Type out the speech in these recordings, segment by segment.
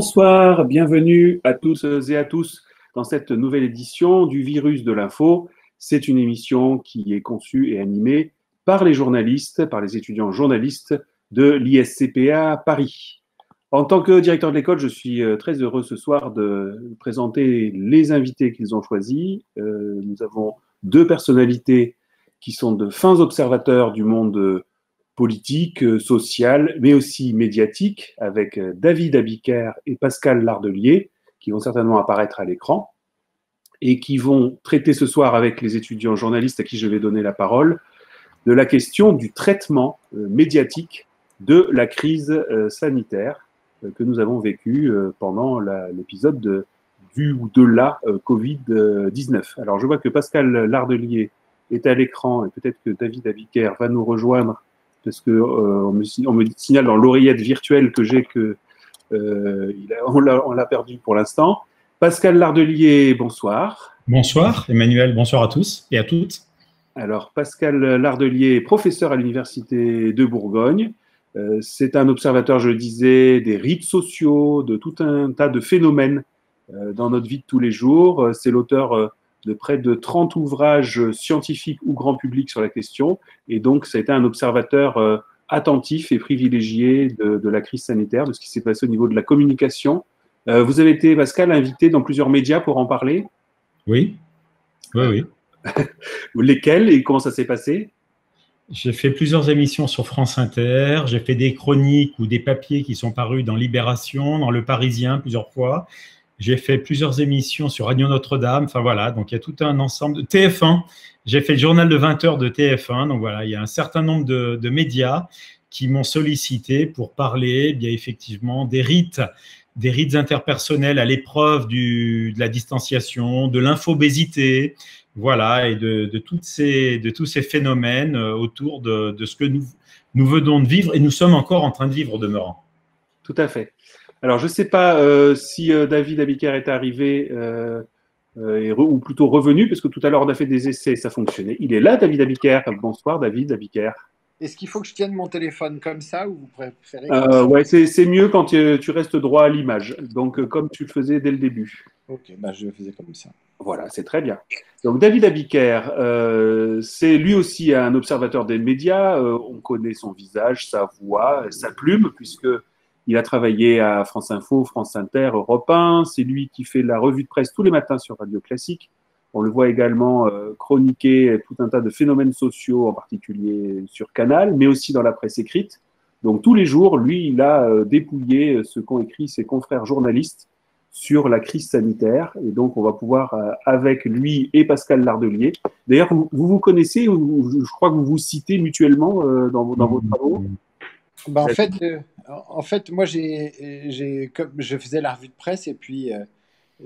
Bonsoir, bienvenue à tous et à tous dans cette nouvelle édition du Virus de l'info. C'est une émission qui est conçue et animée par les journalistes, par les étudiants journalistes de l'ISCPA Paris. En tant que directeur de l'école, je suis euh, très heureux ce soir de présenter les invités qu'ils ont choisis. Euh, nous avons deux personnalités qui sont de fins observateurs du monde politique, euh, social, mais aussi médiatique, avec euh, David Abiker et Pascal Lardelier, qui vont certainement apparaître à l'écran, et qui vont traiter ce soir avec les étudiants journalistes à qui je vais donner la parole, de la question du traitement euh, médiatique de la crise sanitaire que nous avons vécue pendant l'épisode du ou de la Covid-19. Alors je vois que Pascal Lardelier est à l'écran et peut-être que David Abiker va nous rejoindre parce que euh, on, me, signale dans l'oreillette virtuelle que j'ai que euh, on l'a perdu pour l'instant. Pascal Lardelier, bonsoir. Bonsoir, Emmanuel, bonsoir à tous et à toutes. Alors, Pascal Lardelier, professeur à l'Université de Bourgogne. Euh, c'est un observateur, je le disais, des rites sociaux, de tout un tas de phénomènes dans notre vie de tous les jours. C'est l'auteur de près de 30 ouvrages scientifiques ou grand public sur la question. Et donc, ça a été un observateur euh, attentif et privilégié de, la crise sanitaire, de ce qui s'est passé au niveau de la communication. Euh, vous avez été, Pascal, invité dans plusieurs médias pour en parler? Oui. Oui, oui. Lesquels et comment ça s'est passé? J'ai fait plusieurs émissions sur France Inter, j'ai fait des chroniques ou des papiers qui sont parus dans Libération, dans Le Parisien plusieurs fois. J'ai fait plusieurs émissions sur Radio Notre-Dame. Enfin voilà, donc il y a tout un ensemble de TF1. J'ai fait le journal de 20 heures de TF1. Donc voilà, il y a un certain nombre de, médias qui m'ont sollicité pour parler, eh bien effectivement, des rites, des rites interpersonnels à l'épreuve de la distanciation, de l'infobésité, voilà, et de, tous ces phénomènes euh, autour de, de ce que nous, nous venons de vivre et nous sommes encore en train de vivre au demeurant. Tout à fait. Alors, je ne sais pas euh, si euh, David Abiker est arrivé euh, ou plutôt revenu, parce que tout à l'heure, on a fait des essais, ça fonctionnait. Il est là, David Abiker. Bonsoir, David Abiker. Est-ce qu'il faut que je tienne mon téléphone comme ça ou vous préférez Ouais, c'est mieux quand tu, restes droit à l'image. Donc, comme tu le faisais dès le début. Ok, bah, je le faisais comme ça. Voilà, c'est très bien. Donc, David Abiker, c'est lui aussi un observateur des médias. on connaît son visage, sa voix, sa plume, puisque il a travaillé à France Info, France Inter, Europe 1. C'est lui qui fait la revue de presse tous les matins sur Radio Classique. On le voit également euh, chroniquer tout un tas de phénomènes sociaux, en particulier sur Canal, mais aussi dans la presse écrite. Donc tous les jours, lui, il a euh, dépouillé ce qu'ont écrit ses confrères journalistes sur la crise sanitaire. Et donc, on va pouvoir, euh, avec lui et Pascal Lardelier, d'ailleurs, vous, vous, connaissez, je crois que vous vous citez mutuellement dans, vos, dans vos travaux? Bah, en, fait, euh, en fait, moi, j'ai, comme je faisais la revue de presse et puis euh,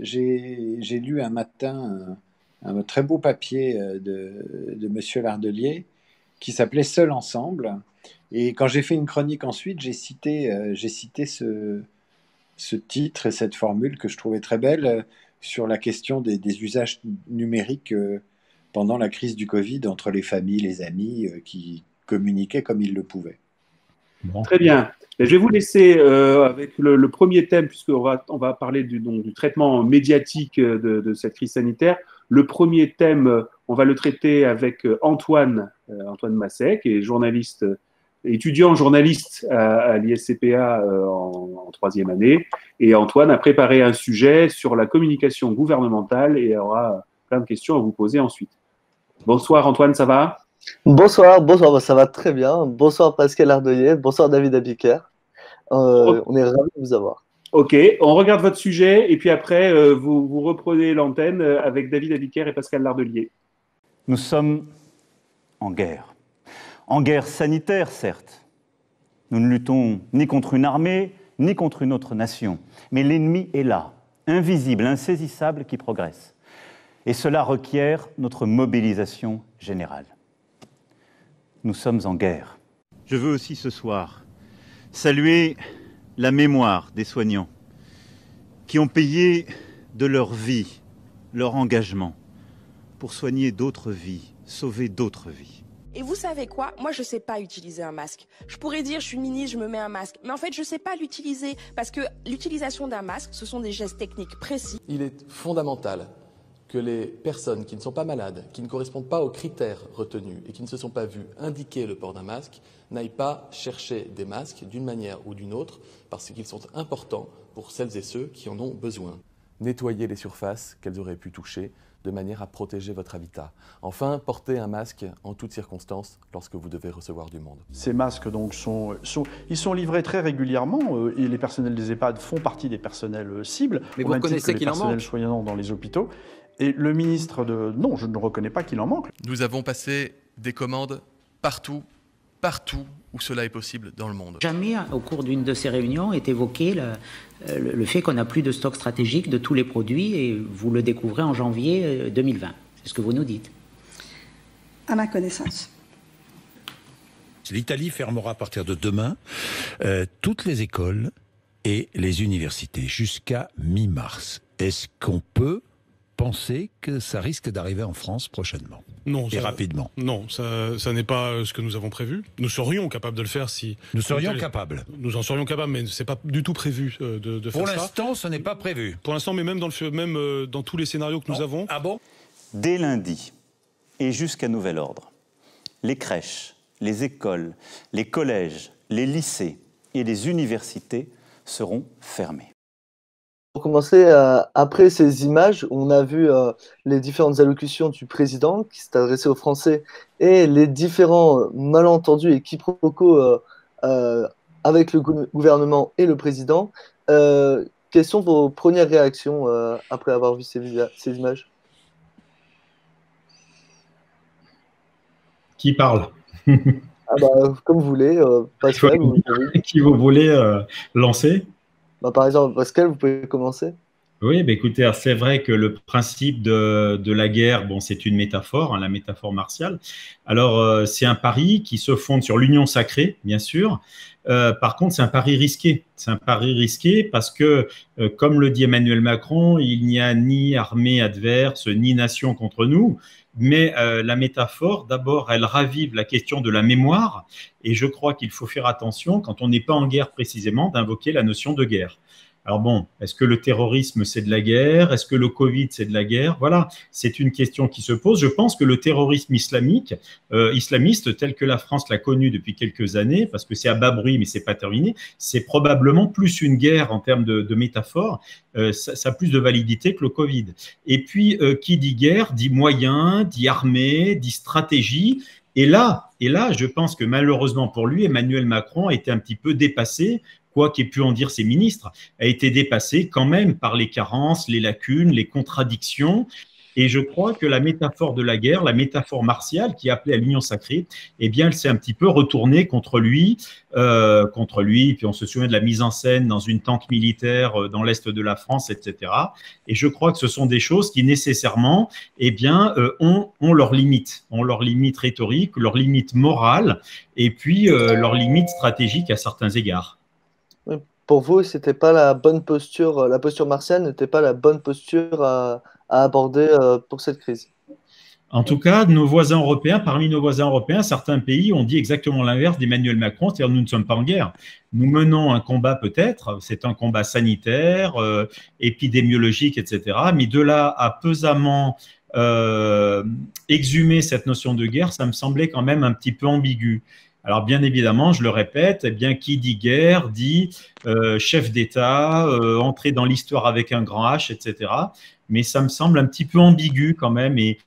j'ai lu un matin un, très beau papier euh, de, de Monsieur Lardelier qui s'appelait Seul ensemble. Et quand j'ai fait une chronique ensuite, j'ai cité, j'ai cité ce, ce titre et cette formule que je trouvais très belle sur la question des, des usages numériques pendant la crise du Covid entre les familles, les amis qui communiquaient comme ils le pouvaient. Très bien. je vais vous laisser euh, avec le, premier thème, puisqu'on va, on va parler du, traitement médiatique euh, de, cette crise sanitaire. Le premier thème, euh, on va le traiter avec Antoine, Antoine Masset, qui est journaliste, étudiant journaliste à, l'ISCPA en, troisième année. Et Antoine a préparé un sujet sur la communication gouvernementale et aura plein de questions à vous poser ensuite. Bonsoir Antoine, ça va? Bonsoir, bonsoir, ça va très bien. Bonsoir Pascal Ardelier, bonsoir David Abiker. Euh, on est ravis de vous avoir. Ok, on regarde votre sujet et puis après, euh, vous, vous, reprenez l'antenne euh, avec David Abiker et Pascal Lardelier. Nous sommes en guerre. En guerre sanitaire, certes. Nous ne luttons ni contre une armée, ni contre une autre nation. Mais l'ennemi est là, invisible, insaisissable, qui progresse. Et cela requiert notre mobilisation générale nous sommes en guerre. Je veux aussi ce soir saluer la mémoire des soignants qui ont payé de leur vie, leur engagement, pour soigner d'autres vies, sauver d'autres vies. Et vous savez quoi? Moi, je sais pas utiliser un masque. Je pourrais dire, je suis ministre, je me mets un masque. Mais en fait, je sais pas l'utiliser. Parce que l'utilisation d'un masque, ce sont des gestes techniques précis. Il est fondamental que les personnes qui ne sont pas malades, qui ne correspondent pas aux critères retenus et qui ne se sont pas vues indiquer le port d'un masque, n'aillent pas chercher des masques d'une manière ou d'une autre parce qu'ils sont importants pour celles et ceux qui en ont besoin. Nettoyez les surfaces qu'elles auraient pu toucher de manière à protéger votre habitat. Enfin, portez un masque en toutes circonstances lorsque vous devez recevoir du monde. Ces masques donc sont, sont ils sont livrés très régulièrement euh, et les personnels des EHPAD font partie des personnels euh, cibles. Mais vous reconnaissez qu'il en manque soignants dans les hôpitaux. Et le ministre de non, je ne reconnais pas qu'il en manque. Nous avons passé des commandes partout, partout où cela est possible dans le monde. Jamais au cours d'une de ces réunions est évoqué le, le fait qu'on n'a plus de stock stratégique de tous les produits et vous le découvrez en janvier 2020. C'est ce que vous nous dites. À ma connaissance. L'Italie fermera à partir de demain euh, toutes les écoles et les universités jusqu'à mi-mars. Est-ce qu'on peut penser que ça risque d'arriver en France prochainement Non. Et rapidement Non, ça, ça n'est pas ce que nous avons prévu. Nous serions capables de le faire si... Nous serions capables Nous en serions capables, mais c'est pas du tout prévu euh, de, de faire ça. Pour l'instant, ce n'est pas prévu. Pour l'instant, mais même dans, le, même euh, dans tous les scénarios que nous avons. Ah bon? Dès lundi et jusqu'à nouvel ordre, les crèches, les écoles, les collèges, les lycées et les universités seront fermés. Pour commencer, euh, après ces images, on a vu euh, les différentes allocutions du président qui s'est adressé aux Français et les différents euh, malentendus et quiproquos euh, avec le gouvernement et le président. quelles sont vos premières réactions après avoir vu ces, ces images? Qui parle? Ah bah, Comme vous voulez, Pascal. Qui vous voulez lancer? Bah, par exemple, Pascal, vous pouvez commencer. Oui, bah, écoutez, c'est vrai que le principe de, la guerre, c'est une métaphore, hein, la métaphore martiale. Alors, euh, c'est un pari qui se fonde sur l'union sacrée, bien sûr. Euh, par contre, c'est un pari risqué. C'est un pari risqué parce que, euh, comme le dit Emmanuel Macron, il n'y a ni armée adverse, ni nation contre nous. Mais la métaphore, d'abord, elle ravive la question de la mémoire. Et je crois qu'il faut faire attention, quand on n'est pas en guerre précisément, d'invoquer la notion de guerre. Alors bon, est-ce que le terrorisme c'est de la guerre? Est-ce que le Covid c'est de la guerre? Voilà, c'est une question qui se pose. Je pense que le terrorisme islamique, euh, islamiste tel que la France l'a connu depuis quelques années, parce que c'est à bas bruit mais c'est pas terminé, c'est probablement plus une guerre en termes de, métaphore. Euh, ça, a plus de validité que le Covid. Et puis euh, qui dit guerre dit moyen, dit armée, dit stratégie. Et là, et là, je pense que malheureusement pour lui, Emmanuel Macron a été un petit peu dépassé quoi qu'aient pu en dire ses ministres, a été dépassé quand même par les carences, les lacunes, les contradictions. Et je crois que la métaphore de la guerre, la métaphore martiale qui appelait à l'union sacrée, eh bien, elle s'est un petit peu retournée contre lui, euh, contre lui. Puis on se souvient de la mise en scène dans une tente militaire euh, dans l'est de la France, etc. Et je crois que ce sont des choses qui nécessairement, eh bien, euh, ont, leurs limites, ont leurs limites rhétoriques, leurs limites morales, et puis leurs limites stratégiques à certains égards pour vous, c'était pas la bonne posture, euh, la posture martiale n'était pas la bonne posture à, aborder euh, pour cette crise. En tout cas, nos voisins européens, parmi nos voisins européens, certains pays ont dit exactement l'inverse d'Emmanuel Macron, c'est-à-dire nous ne sommes pas en guerre. Nous menons un combat peut-être, c'est un combat sanitaire, euh, épidémiologique, etc. Mais de là à pesamment exhumer cette notion de guerre, ça me semblait quand même un petit peu ambigu. Alors bien évidemment, je le répète, eh bien qui dit guerre dit euh, chef d'État, euh, entrer dans l'histoire avec un grand H, etc. Mais ça me semble un petit peu ambigu quand même et,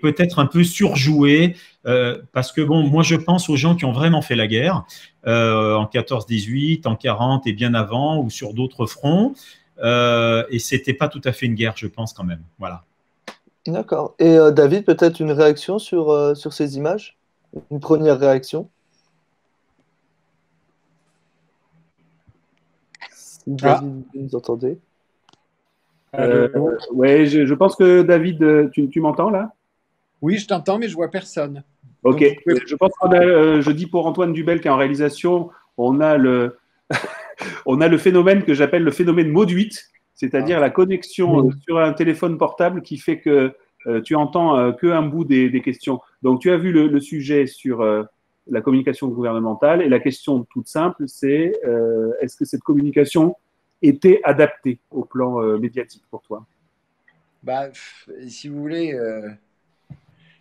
peut-être un peu surjoué euh, parce que bon, moi je pense aux gens qui ont vraiment fait la guerre en 14-18, en 40 et bien avant ou sur d'autres fronts et c'était pas tout à fait une guerre, je pense quand même. Voilà. D'accord. Et David, peut-être une réaction sur, sur ces images? Une première réaction? Ah. Vous entendez euh, Ouais, je, je, pense que David, tu, tu m'entends là? Oui, je t'entends, mais je vois personne. Ok. Donc, pouvez... Je pense qu'on a, euh, je dis pour Antoine Dubel qui est en réalisation, on a le, on a le phénomène que j'appelle le phénomène mode 8, c'est-à-dire ah. la connexion oui. sur un téléphone portable qui fait que euh, tu entends euh, que un bout des, des questions. Donc, tu as vu le, sujet sur euh, la communication gouvernementale et la question toute simple, c'est euh, est-ce que cette communication était adaptée au plan euh, médiatique pour toi? Bah, Si vous voulez,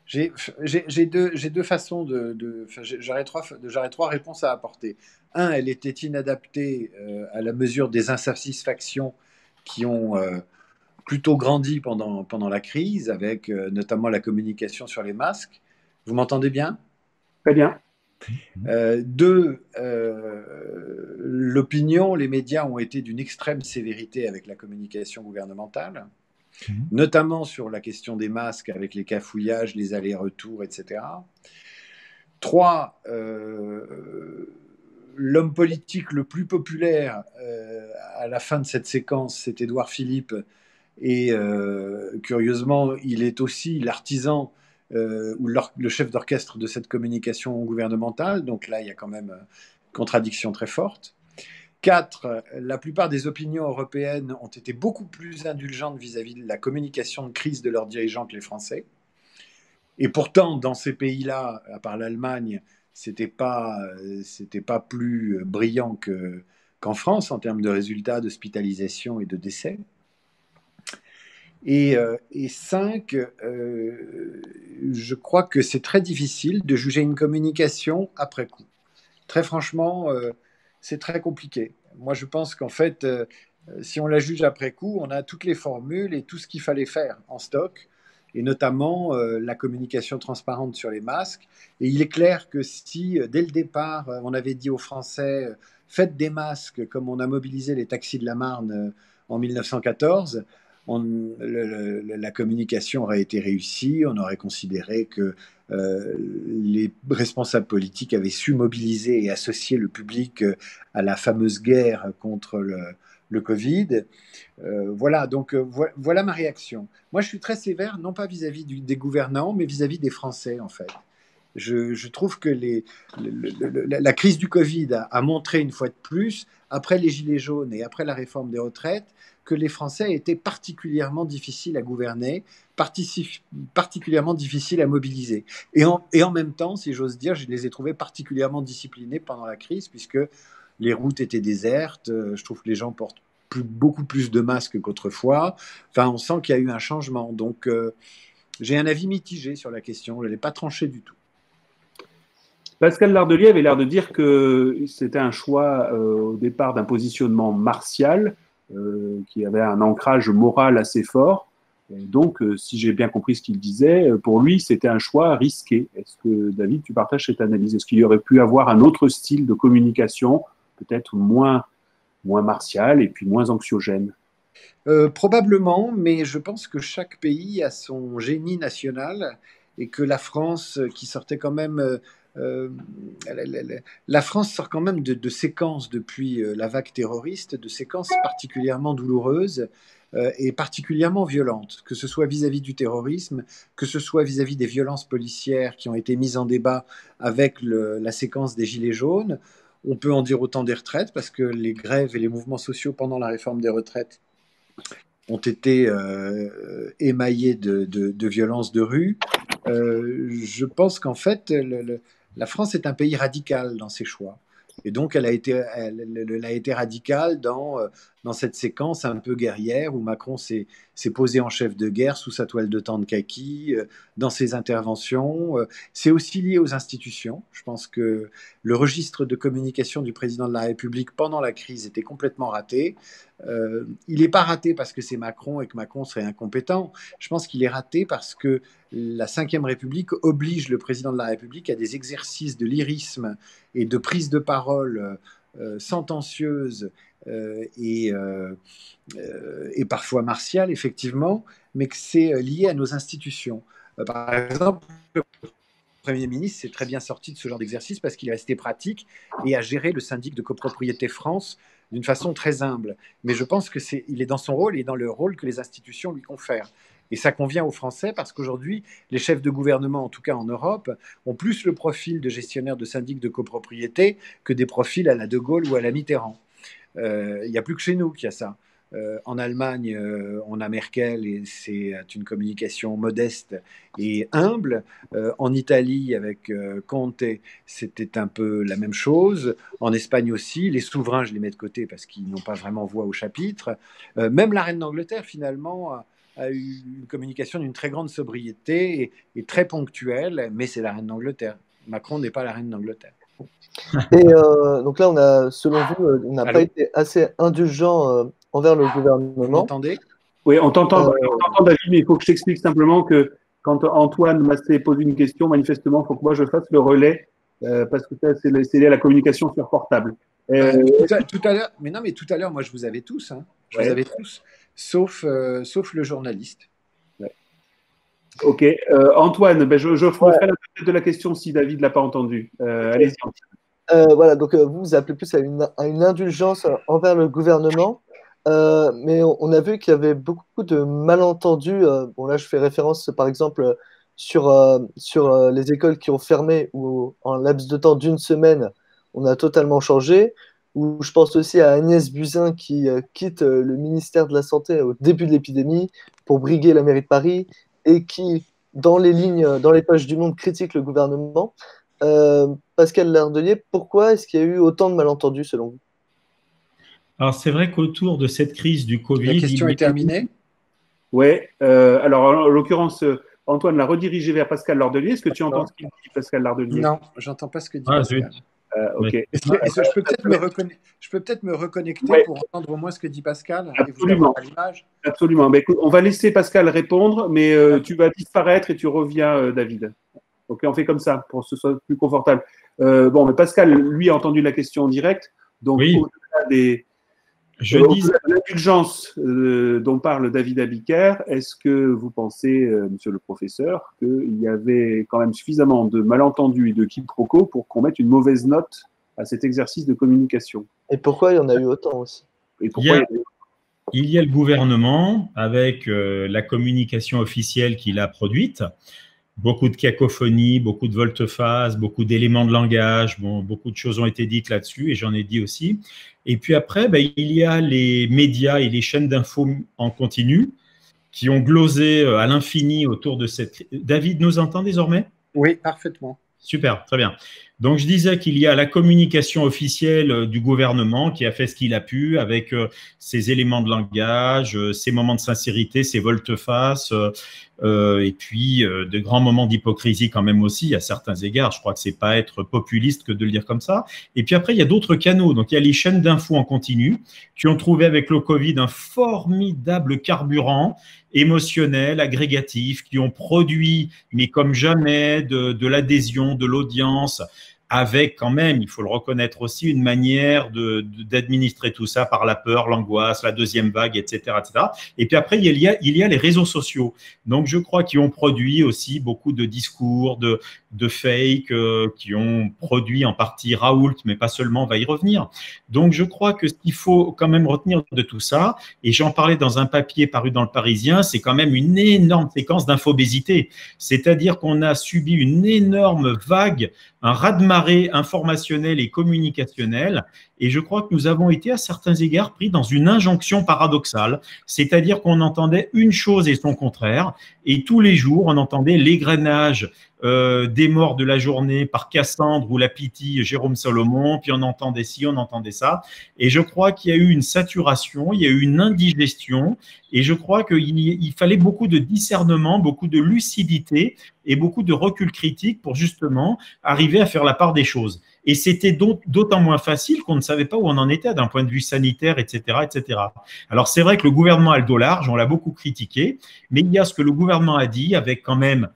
j'ai deux, deux, façons de. de J'aurais trois, trois, réponses à apporter. Un, elle était inadaptée à la mesure des insatisfactions qui ont plutôt grandi pendant, pendant la crise, avec notamment la communication sur les masques. Vous m'entendez bien? Très bien. Euh, deux, euh, l'opinion, les médias ont été d'une extrême sévérité avec la communication gouvernementale, mhm. notamment sur la question des masques avec les cafouillages, les allers-retours, etc. Trois, euh, l'homme politique le plus populaire à la fin de cette séquence, c'est Édouard Philippe, et curieusement, il est aussi l'artisan euh, ou le chef d'orchestre de cette communication gouvernementale. Donc là, il y a quand même une contradiction très forte. Quatre, la plupart des opinions européennes ont été beaucoup plus indulgentes vis-à-vis de la communication de crise de leurs dirigeants que les Français. Et pourtant, dans ces pays-là, à part l'Allemagne, c'était pas, pas plus brillant qu'en France en termes de résultats d'hospitalisation et de décès. Et, euh, cinq, euh, je crois que c'est très difficile de juger une communication après coup. Très franchement, euh, c'est très compliqué. Moi, je pense qu'en fait, si on la juge après coup, on a toutes les formules et tout ce qu'il fallait faire en stock, et notamment la communication transparente sur les masques. Et il est clair que si, dès le départ, on avait dit aux Français, faites des masques comme on a mobilisé les taxis de la Marne en 1914, la communication aurait été réussie, on aurait considéré que euh, les responsables politiques avaient su mobiliser et associer le public euh, à la fameuse guerre contre le, Covid. Euh, voilà, donc voilà ma réaction. Moi, je suis très sévère, non pas vis-à-vis des gouvernants, mais vis-à-vis des Français, en fait. Je, trouve que la crise du Covid a, montré une fois de plus, après les Gilets jaunes et après la réforme des retraites, que les Français étaient particulièrement difficiles à gouverner, particulièrement difficiles à mobiliser. Et en, et en même temps, si j'ose dire, je les ai trouvés particulièrement disciplinés pendant la crise, puisque les routes étaient désertes, euh, je trouve que les gens portent beaucoup plus de masques qu'autrefois. Enfin, on sent qu'il y a eu un changement. Donc, euh, j'ai un avis mitigé sur la question, je ne l'ai pas tranché du tout. Pascal Lardelier avait l'air de dire que c'était un choix euh, au départ d'un positionnement martial, qui avait un ancrage moral assez fort. Donc, euh, si j'ai bien compris ce qu'il disait, euh, pour lui, c'était un choix risqué. Est-ce que, David, tu partages cette analyse? Est-ce qu'il y aurait pu avoir un autre style de communication, peut-être moins, moins martial et puis moins anxiogène? Probablement, mais je pense que chaque pays a son génie national et que la France, qui sortait quand même euh, la, France sort quand même de, séquences depuis euh, la vague terroriste, de séquences particulièrement douloureuses euh, et particulièrement violentes, que ce soit vis-à-vis du terrorisme, que ce soit vis-à-vis des violences policières qui ont été mises en débat avec la séquence des Gilets jaunes. On peut en dire autant des retraites, parce que les grèves et les mouvements sociaux pendant la réforme des retraites ont été émaillés de, violences de rue. je pense qu'en fait, la France est un pays radical dans ses choix. Et donc, elle a été, elle, radicale dans, euh, dans cette séquence un peu guerrière où Macron s'est posé en chef de guerre sous sa toile de temps de kaki, euh, dans ses interventions. Euh, c'est aussi lié aux institutions. Je pense que le registre de communication du président de la République pendant la crise était complètement raté. il n'est pas raté parce que c'est Macron et que Macron serait incompétent. Je pense qu'il est raté parce que la Ve République oblige le président de la République à des exercices de lyrisme et de prise de parole euh, sentencieuse euh, et, euh, et, parfois martiale, effectivement, mais que c'est lié à nos institutions. par exemple, le Premier ministre s'est très bien sorti de ce genre d'exercice parce qu'il est resté pratique et a géré le syndic de copropriété France d'une façon très humble. Mais je pense que c'est, il est dans son rôle et dans le rôle que les institutions lui confèrent. Et ça convient aux Français parce qu'aujourd'hui, les chefs de gouvernement, en tout cas en Europe, ont plus le profil de gestionnaire de syndic de copropriété que des profils à la De Gaulle ou à la Mitterrand. Euh, il n'y a plus que chez nous qu'il y a ça. Euh, en Allemagne, euh, on a Merkel et c'est une communication modeste et humble. Euh, en Italie, avec Conte, c'était un peu la même chose. En Espagne aussi, les souverains, je les mets de côté parce qu'ils n'ont pas vraiment voix au chapitre. même la reine d'Angleterre, finalement, a, eu une communication d'une très grande sobriété et, très ponctuelle, mais c'est la reine d'Angleterre. Macron n'est pas la reine d'Angleterre. Et donc là, on a, selon vous, on n'a pas été assez indulgent envers le gouvernement. Vous m'entendez? Oui, on t'entend, euh, David, mais il faut que je t'explique simplement que quand Antoine m'a posé une question, manifestement, il faut que moi je fasse le relais euh, parce que c'est la communication sur portable. Euh, tout à, l'heure, mais non, mais tout à l'heure, moi je vous avais tous, hein. je vous avais tous, sauf, sauf le journaliste. Ok, Antoine, ben je, je ferai la tête de la question si David l'a pas entendu. Allez-y. voilà, donc vous vous appelez plus à une, à une indulgence envers le gouvernement. Euh, mais on, a vu qu'il y avait beaucoup de malentendus. Euh, bon, là, je fais référence, par exemple, sur, euh, sur les écoles qui ont fermé, où en laps de temps d'une semaine, on a totalement changé. Ou je pense aussi à Agnès Buzyn qui quitte le ministère de la Santé au début de l'épidémie pour briguer la mairie de Paris et qui, dans les lignes, dans les pages du Monde, critique le gouvernement. Pascal Lardelier, pourquoi est-ce qu'il y a eu autant de malentendus selon vous? Alors, c'est vrai qu'autour de cette crise du Covid. La question est terminée Oui. Euh, alors, en l'occurrence, Antoine l'a redirigé vers Pascal Lardelier. Est-ce que tu entends ce qu'il dit, Pascal Lardelier? Non, j'entends pas ce que dit ah, Pascal. Euh, ok. je peux peut-être me, reconnecter pour entendre au moins ce que dit Pascal Absolument. Absolument. Mais on va laisser Pascal répondre, mais euh, tu vas disparaître et tu reviens, David. Ok, on fait comme ça pour que ce soit plus confortable. bon, mais Pascal, lui, a entendu la question en direct. Donc, oui. au-delà des, je euh, dis l'indulgence euh, dont parle David Abiker, est-ce que vous pensez, euh, monsieur le professeur, qu'il y avait quand même suffisamment de malentendus et de quiproquos pour qu'on mette une mauvaise note à cet exercice de communication? Et pourquoi il y en a eu autant aussi? Et pourquoi il, y a, il y a le gouvernement avec la communication officielle qu'il a produite beaucoup de cacophonie, beaucoup de volte-face, beaucoup d'éléments de langage. Bon, beaucoup de choses ont été dites là-dessus et j'en ai dit aussi. Et puis après, ben, il y a les médias et les chaînes d'infos en continu qui ont glosé euh, à l'infini autour de cette. David nous entend désormais? Oui, parfaitement. Super, très bien. Donc, je disais qu'il y a la communication officielle euh, du gouvernement qui a fait ce qu'il a pu avec euh, ses éléments de langage, euh, ses moments de sincérité, ses volte-face, et puis de grands moments d'hypocrisie quand même aussi à certains égards. Je crois que c'est pas être populiste que de le dire comme ça. Et puis après, il y a d'autres canaux. Donc, il y a les chaînes d'infos en continu qui ont trouvé avec le Covid un formidable carburant émotionnel, agrégatif, qui ont produit, mais comme jamais, de l'adhésion, de l'audience, avec quand même, il faut le reconnaître aussi, une manière d'administrer tout ça par la peur, l'angoisse, la deuxième vague, etc., etc. Et puis après, il y, a, il y a les réseaux sociaux. Donc, je crois qu'ils ont produit aussi beaucoup de discours, de, de fake, euh, qui ont produit en partie Raoult, mais pas seulement, va y revenir. Donc, je crois que ce qu'il faut quand même retenir de tout ça, et j'en parlais dans un papier paru dans le Parisien, c'est quand même une énorme séquence d'infobésité. C'est-à-dire qu'on a subi une énorme vague un raz-de-marée informationnel et communicationnel. Et je crois que nous avons été à certains égards pris dans une injonction paradoxale, c'est-à-dire qu'on entendait une chose et son contraire, et tous les jours on entendait l'égrenage euh, des morts de la journée par Cassandre ou la Piti Jérôme Salomon, puis on entendait ci, on entendait ça. Et je crois qu'il y a eu une saturation, il y a eu une indigestion, et je crois qu'il il fallait beaucoup de discernement, beaucoup de lucidité et beaucoup de recul critique pour justement arriver à faire la part des choses. Et c'était d'autant moins facile qu'on ne savait pas où on en était d'un point de vue sanitaire, etc. etc. Alors c'est vrai que le gouvernement a le dos large, on l'a beaucoup critiqué, mais il y a ce que le gouvernement a dit avec quand même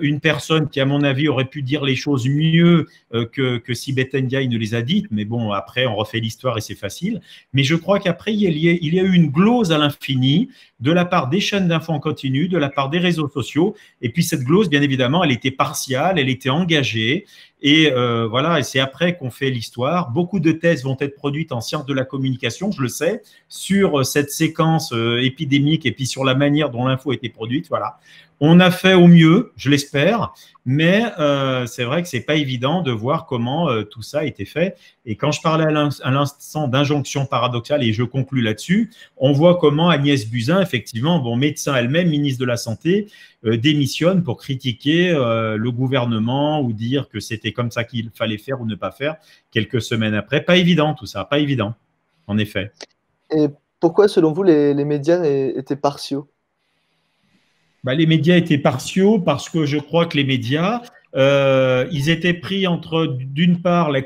une personne qui, à mon avis, aurait pu dire les choses mieux euh, que, que si Ndiaye ne les a dites. Mais bon, après, on refait l'histoire et c'est facile. Mais je crois qu'après, il, il y a eu une glose à l'infini de la part des chaînes d'infos en continu, de la part des réseaux sociaux. Et puis cette glose, bien évidemment, elle était partiale, elle était engagée. Et euh, voilà, et c'est après qu'on fait l'histoire. Beaucoup de thèses vont être produites en sciences de la communication, je le sais, sur cette séquence épidémique et puis sur la manière dont l'info a été produite. Voilà. On a fait au mieux, je l'espère, mais euh, c'est vrai que c'est pas évident de voir comment euh, tout ça a été fait. Et quand je parlais à l'instant d'injonction paradoxale, et je conclus là-dessus, on voit comment Agnès Buzyn, effectivement, bon médecin elle-même, ministre de la Santé, euh, démissionne pour critiquer le gouvernement ou dire que c'était comme ça qu'il fallait faire ou ne pas faire quelques semaines après. Pas évident tout ça, pas évident, en effet. Et pourquoi, selon vous, les médias étaient partiaux? Bah, les médias étaient partiaux parce que je crois que les médias, euh, ils étaient pris entre, d'une part, la,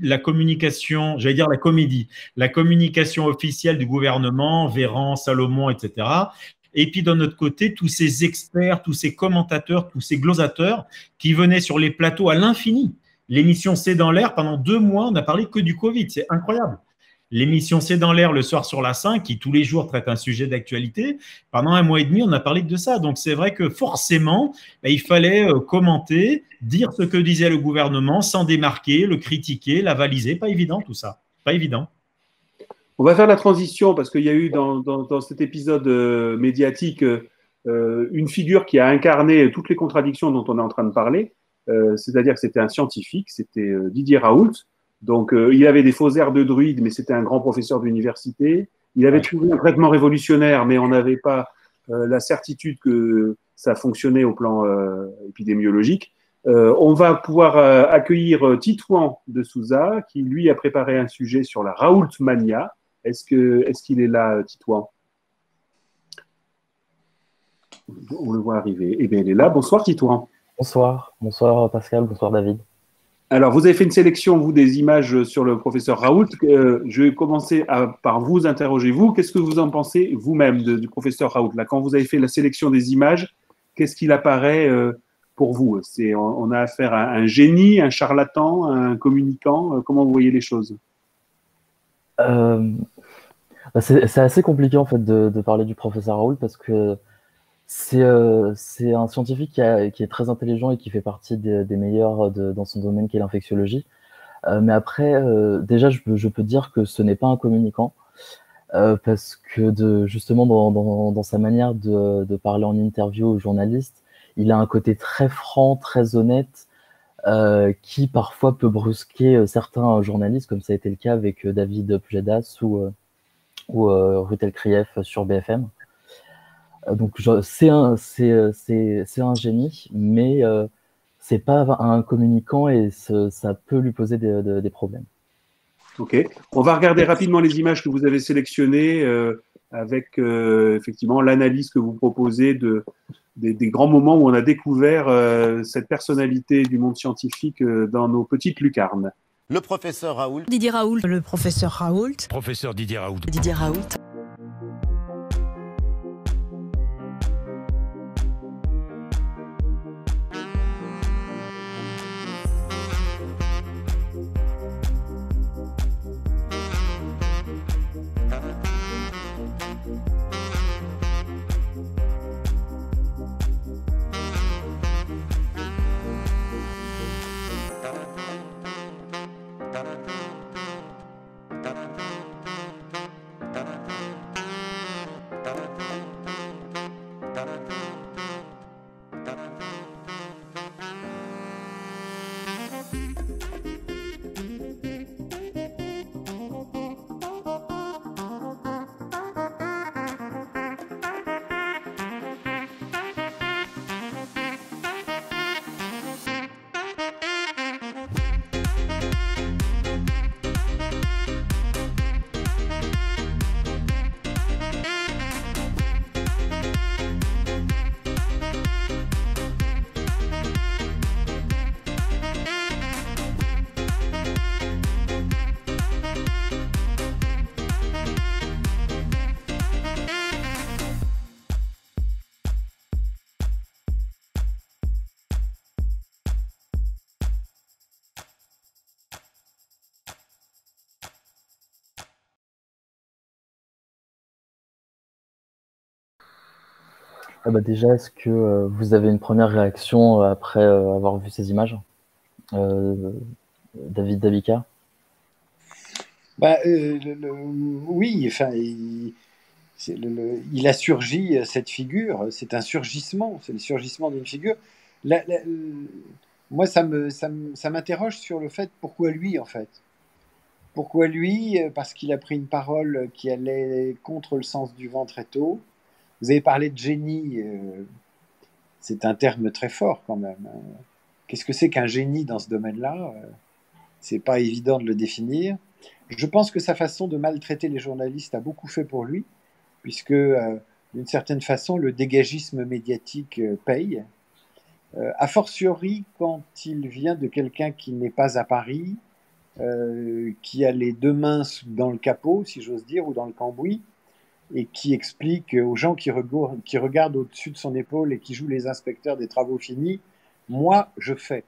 la communication, j'allais dire la comédie, la communication officielle du gouvernement, Véran, Salomon, etc. Et puis, d'un autre côté, tous ces experts, tous ces commentateurs, tous ces glosateurs qui venaient sur les plateaux à l'infini. L'émission C'est dans l'air, pendant deux mois, on n'a parlé que du Covid. C'est incroyable. L'émission C'est dans l'air le soir sur la 5, qui tous les jours traite un sujet d'actualité. Pendant un mois et demi, on a parlé de ça. Donc c'est vrai que forcément, bah, il fallait euh, commenter, dire ce que disait le gouvernement, s'en démarquer, le critiquer, l'avaliser. Pas évident tout ça. Pas évident. On va faire la transition parce qu'il y a eu dans, cet épisode euh, médiatique euh, une figure qui a incarné toutes les contradictions dont on est en train de parler. C'est-à-dire que c'était un scientifique, c'était Didier Raoult donc, euh, il avait des faux airs de druide, mais c'était un grand professeur d'université. Il avait trouvé un traitement révolutionnaire, mais on n'avait pas euh, la certitude que ça fonctionnait au plan euh, épidémiologique. on va pouvoir accueillir Titouan de Souza, qui lui a préparé un sujet sur la Raoult Mania. Est-ce qu'il est, est là, Titouan? On le voit arriver. Eh bien, il est là. Bonsoir, Titouan. Bonsoir. Bonsoir, Pascal. Bonsoir, David. Alors, vous avez fait une sélection, vous, des images sur le professeur Raoult. Euh, je vais commencer par vous interroger, vous. Qu'est-ce que vous en pensez vous-même du professeur Raoult? Là, Quand vous avez fait la sélection des images, qu'est-ce qu'il apparaît euh, pour vous? On, a affaire à un génie, un charlatan, un communicant. Euh, comment vous voyez les choses? Bah, C'est assez compliqué, en fait, de, de, parler du professeur Raoult parce que euh, c'est un scientifique qui, est très intelligent et qui fait partie des, meilleurs dans son domaine qui est l'infectiologie. Euh, mais après, euh, déjà, je, peux dire que ce n'est pas un communicant. parce que de, justement, dans, sa manière de, parler en interview aux journalistes, il a un côté très franc, très honnête, qui parfois peut brusquer certains journalistes, comme ça a été le cas avec David Pujadas ou, ou Rutel Krief sur BFM. Euh, donc c'est un, c'est, un génie, mais euh, c'est pas un communicant et ça peut lui poser des, problèmes. Ok. On va regarder rapidement les images que vous avez sélectionnées euh, avec effectivement l'analyse que vous proposez de, des, grands moments où on a découvert cette personnalité du monde scientifique dans nos petites lucarnes. Le professeur Raoult. Didier Raoult. Le professeur Raoult. Professeur Didier Raoult. Didier Raoult. Ah bah déjà, est-ce que euh, vous avez une première réaction euh, après euh, avoir vu ces images David Dabica bah, Oui, il a surgi cette figure, c'est un surgissement, c'est le surgissement d'une figure. Moi, ça me, ça m'interroge sur le fait pourquoi lui, en fait? Pourquoi lui? Parce qu'il a pris une parole qui allait contre le sens du vent très tôt. Vous avez parlé de génie, euh, c'est un terme très fort quand même. hein. Qu'est-ce que c'est qu'un génie dans ce domaine-là Euh, C'est pas évident de le définir. Je pense que sa façon de maltraiter les journalistes a beaucoup fait pour lui, puisque euh, d'une certaine façon, le dégagisme médiatique paye. A fortiori quand il vient de quelqu'un qui n'est pas à Paris, qui a les deux mains dans le capot, si j'ose dire, ou dans le cambouis, et qui explique aux gens qui, regardent au-dessus de son épaule et qui jouent les inspecteurs des travaux finis, moi, je fais.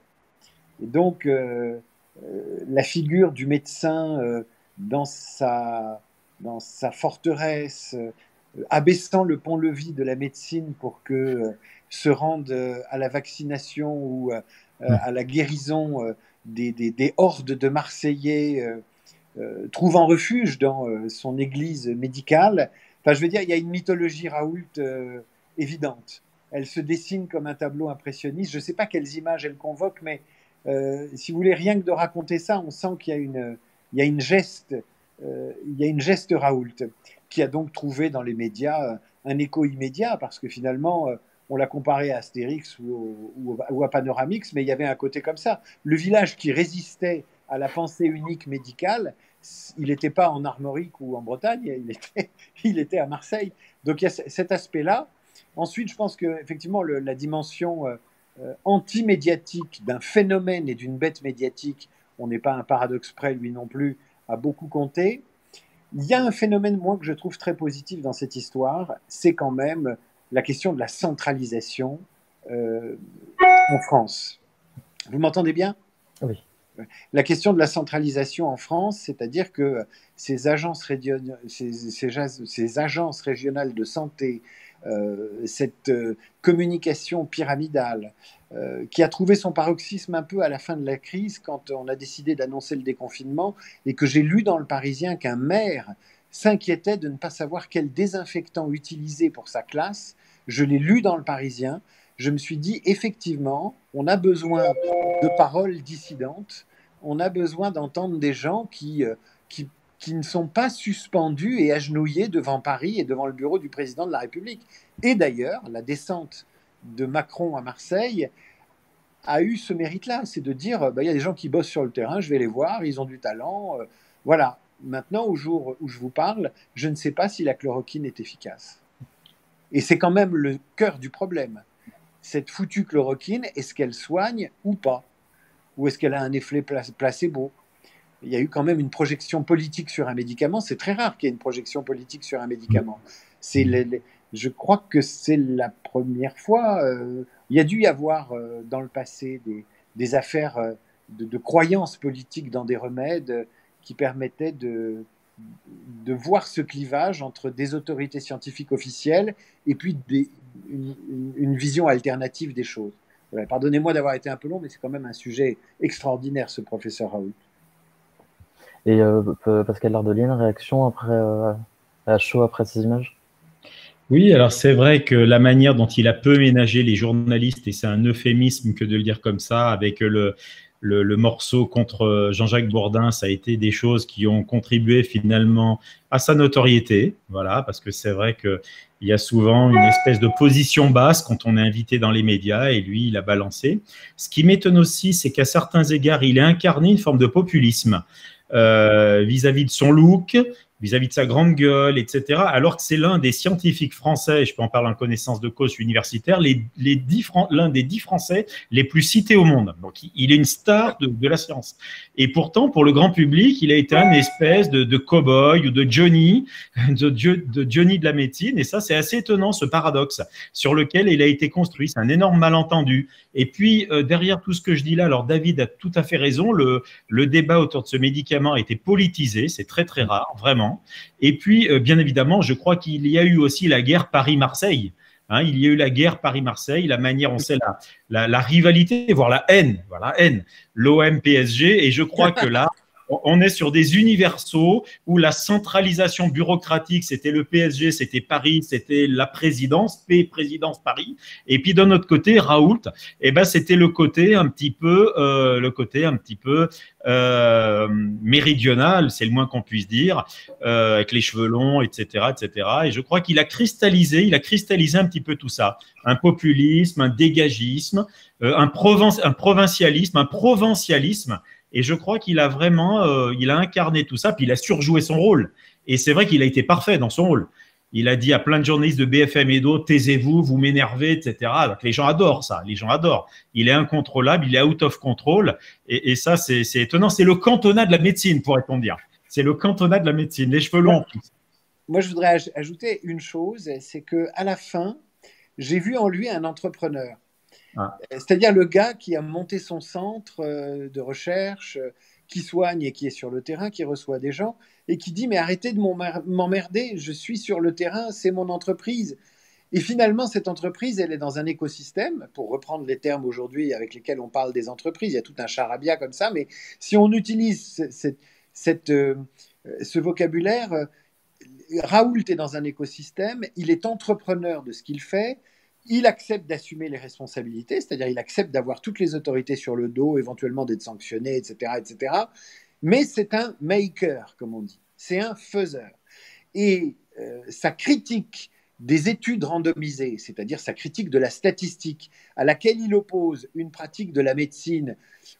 Et donc, euh, euh, la figure du médecin euh, dans, sa, dans sa forteresse, abaissant le pont-levis de la médecine pour que se rende euh, à la vaccination ou à la guérison des, des- des hordes de Marseillais trouvant refuge dans son église médicale. Enfin, je veux dire, il y a une mythologie Raoult euh, évidente. Elle se dessine comme un tableau impressionniste. Je ne sais pas quelles images elle convoque, mais euh, si vous voulez rien que de raconter ça, on sent qu'il y a une, geste, euh, Raoult qui a donc trouvé dans les médias euh, un écho immédiat parce que finalement, on l'a comparé à Astérix ou, à Panoramix, mais il y avait un côté comme ça. Le village qui résistait à la pensée unique médicale, il n'était pas en Armorique ou en Bretagne, il était, il était à Marseille. Donc il y a ce- cet aspect-là. Ensuite, je pense que effectivement la dimension euh, euh, anti-médiatique d'un phénomène et d'une bête médiatique, on n'est pas un paradoxe près lui non plus, a beaucoup compté. Il y a un phénomène, moi, que je trouve très positif dans cette histoire, c'est quand même la question de la centralisation euh, en France. Vous m'entendez bien? Oui. La question de la centralisation en France, c'est-à-dire que ces agences, ces agences régionales de santé, euh, cette euh, communication pyramidale, euh, qui a trouvé son paroxysme un peu à la fin de la crise quand on a décidé d'annoncer le déconfinement et que j'ai lu dans le Parisien qu'un maire s'inquiétait de ne pas savoir quel désinfectant utiliser pour sa classe. Je l'ai lu dans le Parisien. Je me suis dit, effectivement, on a besoin de paroles dissidentes. On a besoin d'entendre des gens qui, euh, qui, qui ne sont pas suspendus et agenouillés devant Paris et devant le bureau du président de la République. Et d'ailleurs, la descente de Macron à Marseille a eu ce mérite-là, c'est de dire, bah, il y a des gens qui bossent sur le terrain, je vais les voir, ils ont du talent. euh, voilà. Maintenant, au jour où je vous parle, je ne sais pas si la chloroquine est efficace. Et c'est quand même le cœur du problème. Cette foutue chloroquine, est-ce qu'elle soigne ou pas? Ou est-ce qu'elle a un effet pla- placebo? Il y a eu quand même une projection politique sur un médicament. C'est très rare qu'il y ait une projection politique sur un médicament. C'est les- les- je crois que c'est la première fois. euh, il y a dû y avoir euh, dans le passé des, des affaires euh, de, de croyances politiques dans des remèdes qui permettaient de, de voir ce clivage entre des autorités scientifiques officielles et puis des- une, une- une vision alternative des choses. Pardonnez-moi d'avoir été un peu long, mais c'est quand même un sujet extraordinaire, ce professeur Raoult. Et euh, Pascal Lardoline, réaction après, euh, à chaud après ces images? Oui, alors c'est vrai que la manière dont il a peu ménagé les journalistes, et c'est un euphémisme que de le dire comme ça, avec le, le, morceau contre Jean-Jacques Bourdin, ça a été des choses qui ont contribué finalement à sa notoriété. Voilà, parce que c'est vrai qu'il y a souvent une espèce de position basse quand on est invité dans les médias, et lui, il a balancé. Ce qui m'étonne aussi, c'est qu'à certains égards, il a incarné une forme de populisme euh, vis-à-vis de son look, vis-à-vis de sa grande gueule, etc. Alors que c'est l'un des scientifiques français, je peux en parler en connaissance de cause universitaire, l'un des dix Français les plus cités au monde. Donc il- est une star de, la science. Et pourtant, pour le grand public, il a été un espèce de, cow-boy ou de Johnny, de, Johnny de la médecine. Et ça, c'est assez étonnant, ce paradoxe sur lequel il a été construit. C'est un énorme malentendu. Et puis, euh, derrière tout ce que je dis là, alors David a tout à fait raison, le débat autour de ce médicament a été politisé, c'est très très rare, vraiment. Et puis, euh, bien évidemment, je crois qu'il y a eu aussi la guerre Paris-Marseille. Hein, il y a eu la guerre Paris-Marseille, la manière, on sait, la, la, la rivalité, voire la haine, voilà, la haine, l'OM-PSG. Et je crois que là, on est sur des universaux où la centralisation bureaucratique, c'était le PSG, c'était Paris, c'était la présidence, P présidence Paris. Et puis d'un autre côté, Raoult, eh ben c'était le côté un petit peu, euh, le côté un petit peu euh, méridional, c'est le moins qu'on puisse dire, euh, avec les cheveux longs, etc., etc. Et je crois qu'il a cristallisé, il a cristallisé un petit peu tout ça, un populisme, un dégagisme, un provincialisme, un provincialisme. Et je crois qu'il a vraiment, euh, il a incarné tout ça, puis il a surjoué son rôle. Et c'est vrai qu'il a été parfait dans son rôle. Il a dit à plein de journalistes de BFM et d'autres, taisez-vous, vous m'énervez, etc. Donc les gens adorent ça, les gens adorent. Il est incontrôlable, il est out of control. Et, ça, c'est étonnant. C'est le cantonat de la médecine, pourrait-on dire. C'est le cantonat de la médecine, les cheveux longs. Moi, je voudrais ajouter une chose, c'est que à la fin, j'ai vu en lui un entrepreneur. Ah. C'est-à-dire le gars qui a monté son centre euh, de recherche, euh, qui soigne et qui est sur le terrain, qui reçoit des gens, et qui dit mais arrêtez de m'emmerder, je suis sur le terrain, c'est mon entreprise. Et finalement, cette entreprise, elle est dans un écosystème, pour reprendre les termes aujourd'hui avec lesquels on parle des entreprises, il y a tout un charabia comme ça, mais si on utilise euh, ce vocabulaire, Raoult est dans un écosystème, il est entrepreneur de ce qu'il fait, il accepte d'assumer les responsabilités, c'est-à-dire il accepte d'avoir toutes les autorités sur le dos, éventuellement d'être sanctionné, etc., etc. Mais c'est un maker, comme on dit. C'est un faiseur. Et euh, sa critique des études randomisées, c'est-à-dire sa critique de la statistique, à laquelle il oppose une pratique de la médecine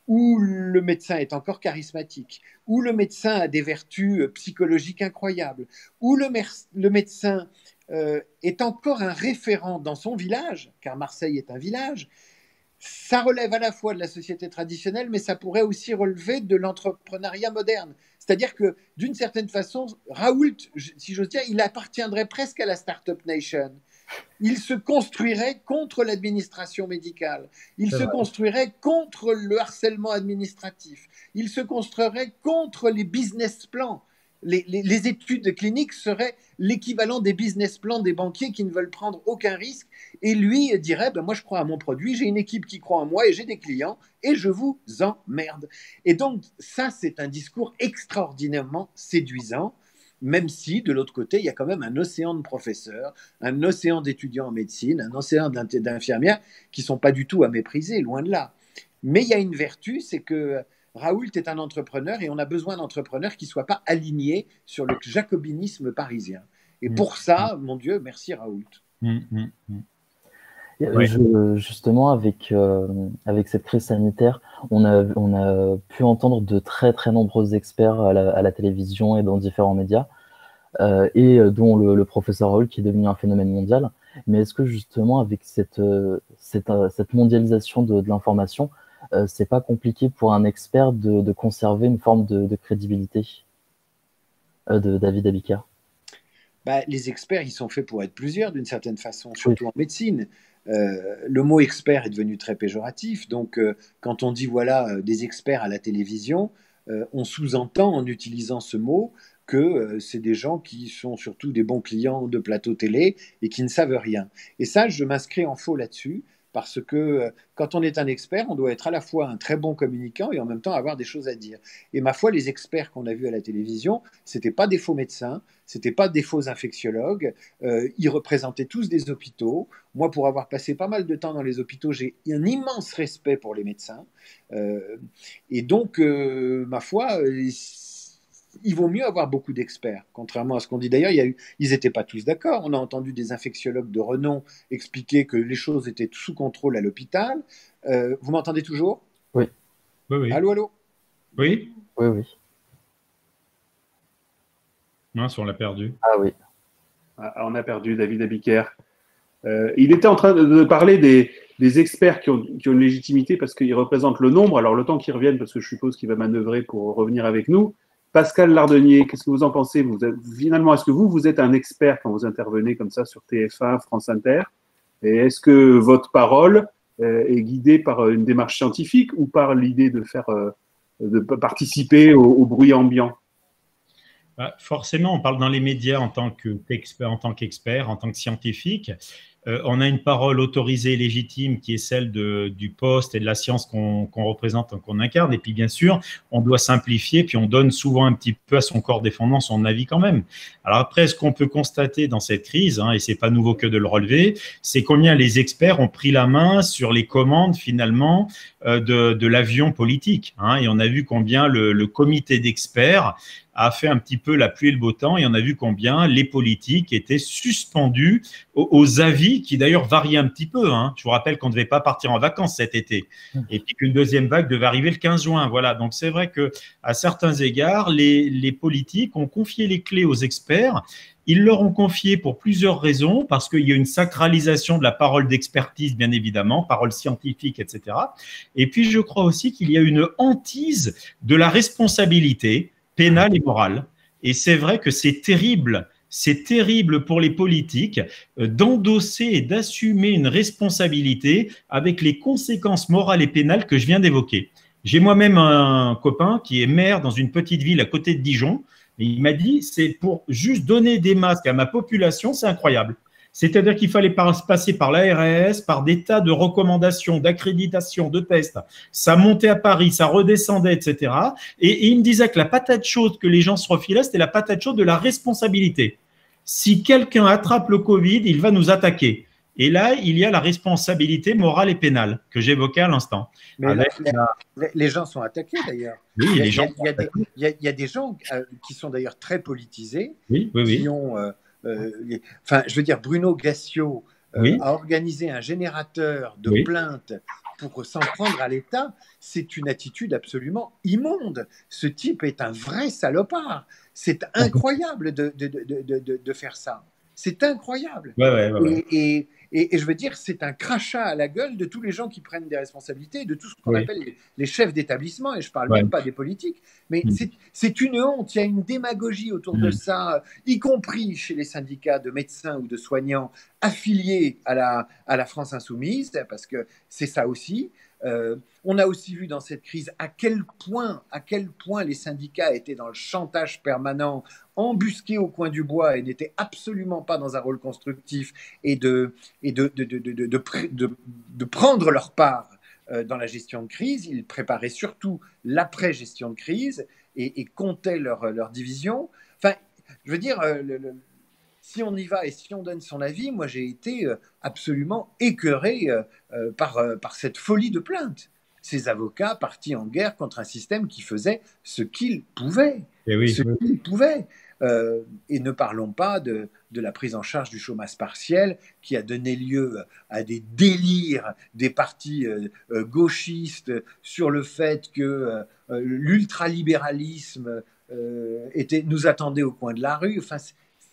où le médecin est encore charismatique, où le médecin a des vertus psychologiques incroyables, où le, le médecin euh, est encore un référent dans son village, car Marseille est un village, ça relève à la fois de la société traditionnelle, mais ça pourrait aussi relever de l'entrepreneuriat moderne. C'est-à-dire que, d'une certaine façon, Raoult, si j'ose dire, il appartiendrait presque à la Startup Nation. Il se construirait contre l'administration médicale. Il se construirait contre le harcèlement administratif. Il se construirait contre les business plans les, études cliniques seraient l'équivalent des business plans des banquiers qui ne veulent prendre aucun risque. Et lui dirait, ben moi je crois à mon produit, j'ai une équipe qui croit en moi et j'ai des clients et je vous emmerde. Et donc ça, c'est un discours extraordinairement séduisant, même si de l'autre côté, il y a quand même un océan de professeurs, un océan d'étudiants en médecine, un océan d'infirmières qui sont pas du tout à mépriser, loin de là. Mais il y a une vertu, c'est que Raoult est un entrepreneur et on a besoin d'entrepreneurs qui ne soient pas alignés sur le jacobinisme parisien. Et mm. pour ça, mon Dieu, merci Raoult. Mm, mm, euh, justement, avec, euh, avec cette crise sanitaire, on a, on a pu entendre de très très nombreux experts à la, télévision et dans différents médias, euh, et dont le, professeur Raoult qui est devenu un phénomène mondial. Mais est-ce que justement, avec cette, cette, cette mondialisation de, de l'information, euh, c'est pas compliqué pour un expert de, conserver une forme de, crédibilité euh, de David Abicard. Bah, les experts, ils sont faits pour être plusieurs d'une certaine façon, surtout en médecine. Euh, le mot expert est devenu très péjoratif. Donc, quand on dit voilà des experts à la télévision, on sous-entend en utilisant ce mot que c'est des gens qui sont surtout des bons clients de plateau télé et qui ne savent rien. Et ça, je m'inscris en faux là-dessus parce que euh, quand on est un expert, on doit être à la fois un très bon communicant et en même temps avoir des choses à dire. Et ma foi, les experts qu'on a vus à la télévision, c'était pas des faux médecins, c'était pas des faux infectiologues, euh, ils représentaient tous des hôpitaux. Moi, pour avoir passé pas mal de temps dans les hôpitaux, j'ai un immense respect pour les médecins. Euh, et donc, ma foi, il vaut mieux avoir beaucoup d'experts, contrairement à ce qu'on dit d'ailleurs. Il ils n'étaient pas tous d'accord. On a entendu des infectiologues de renom expliquer que les choses étaient sous contrôle à l'hôpital. Euh, vous m'entendez toujours? Oui. oui. Oui, Allô, allô? Oui? Oui, oui. Non, si on l'a perdu. Ah oui. Ah, on a perdu David Abiker. Euh, il était en train de parler des, experts qui ont, qui ont, une légitimité parce qu'ils représentent le nombre. Alors, le temps qu'ils reviennent, parce que je suppose qu'il va manœuvrer pour revenir avec nous. Pascal Lardonnier, qu'est-ce que vous en pensez? Vous Finalement, est-ce que vous, vous êtes un expert quand vous intervenez comme ça sur TF1, France Inter? Et est-ce que votre parole euh, est guidée par une démarche scientifique ou par l'idée de faire, euh, de participer au, bruit ambiant? Bah, Forcément, on parle dans les médias en tant en tant qu'expert, en tant que scientifique. Euh, on a une parole autorisée et légitime qui est celle du poste et de la science qu'on représente, qu'on incarne. Et puis, bien sûr, on doit simplifier, puis on donne souvent un petit peu à son corps défendant son avis quand même. Alors après, ce qu'on peut constater dans cette crise, hein, et c'est pas nouveau que de le relever, c'est combien les experts ont pris la main sur les commandes finalement euh, de, l'avion politique. Hein, et on a vu combien le comité d'experts a fait un petit peu la pluie et le beau temps et on a vu combien les politiques étaient suspendus aux, avis qui d'ailleurs variaient un petit peu. Hein. Je vous rappelle qu'on ne devait pas partir en vacances cet été mmh. et puis qu'une deuxième vague devait arriver le 15 juin. Voilà, donc c'est vrai que à certains égards, les, les politiques ont confié les clés aux experts ils leur ont confié pour plusieurs raisons, parce qu'il y a une sacralisation de la parole d'expertise, bien évidemment, parole scientifique, etc. Et puis, je crois aussi qu'il y a une hantise de la responsabilité pénale et morale. Et c'est vrai que c'est terrible c'est terrible pour les politiques euh, d'endosser et d'assumer une responsabilité avec les conséquences morales et pénales que je viens d'évoquer. J'ai moi-même un copain qui est maire dans une petite ville à côté de Dijon. Et il m'a dit, c'est pour juste donner des masques à ma population, c'est incroyable. C'est-à-dire qu'il fallait passer par l'ARS, par des tas de recommandations, d'accréditation, de tests. Ça montait à Paris, ça redescendait, etc. Et, il me disait que la patate chaude que les gens se refilaient, c'était la patate chaude de la responsabilité. Si quelqu'un attrape le Covid, il va nous attaquer. Et là, il y a la responsabilité morale et pénale que j'évoquais à l'instant. Mais les gens sont attaqués d'ailleurs. Oui, il, les gens. Il y, a, des gens euh, qui sont d'ailleurs très politisés, oui, oui, qui ont euh, euh, enfin, je veux dire, Bruno Gassio euh, a organisé un générateur de plaintes pour s'en prendre à l'État, c'est une attitude absolument immonde. Ce type est un vrai salopard. C'est incroyable de, de, de, de, faire ça. C'est incroyable. et, et, je veux dire, c'est un crachat à la gueule de tous les gens qui prennent des responsabilités, de tout ce qu'on appelle les, chefs d'établissement, et je ne parle même pas des politiques, mais mm. c'est une honte, il y a une démagogie autour de mm. ça, y compris chez les syndicats de médecins ou de soignants affiliés à la, France insoumise, parce que c'est ça aussi. Euh, on a aussi vu dans cette crise à quel point, à quel point les syndicats étaient dans le chantage permanent, embusqués au coin du bois et n'étaient absolument pas dans un rôle constructif et de prendre leur part euh, dans la gestion de crise. Ils préparaient surtout l'après-gestion de crise et, comptaient leur, leur, division. Enfin, je veux dire, euh, le, si on y va et si on donne son avis, moi j'ai été euh, absolument écœuré euh, euh, par, par cette folie de plainte. Ces avocats partis en guerre contre un système qui faisait ce qu'il pouvait. Eh ce qu'il pouvait. et ne parlons pas de, de, la prise en charge du chômage partiel qui a donné lieu à des délires des partis gauchistes sur le fait que l'ultralibéralisme était, nous attendait au coin de la rue. Enfin,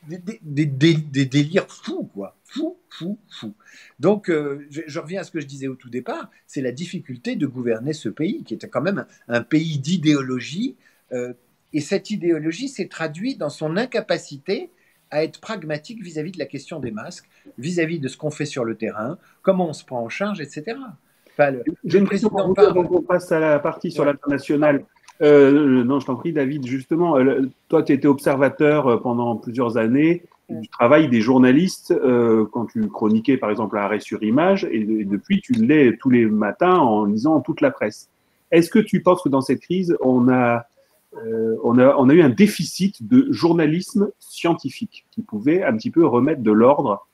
des, délires fous, quoi. Fous, fous, fous. Donc, euh, je, reviens à ce que je disais au tout départ, c'est la difficulté de gouverner ce pays, qui était quand même un, pays d'idéologie. Euh, et cette idéologie s'est traduite dans son incapacité à être pragmatique vis-à-vis de la question des masques, vis-à-vis de ce qu'on fait sur le terrain, comment on se prend en charge, etc. J'ai une question pour vous avant qu'on passe à la partie sur l'international. Euh, non, je t'en prie, David. Justement, euh, toi, tu étais observateur euh, pendant plusieurs années du travail des journalistes quand tu chroniquais, par exemple, à Arrêt sur Image, et, depuis, tu l'es tous les matins en lisant toute la presse. Est-ce que tu penses que dans cette crise, on a, on a, on a eu un déficit de journalisme scientifique qui pouvait un petit peu remettre de l'ordre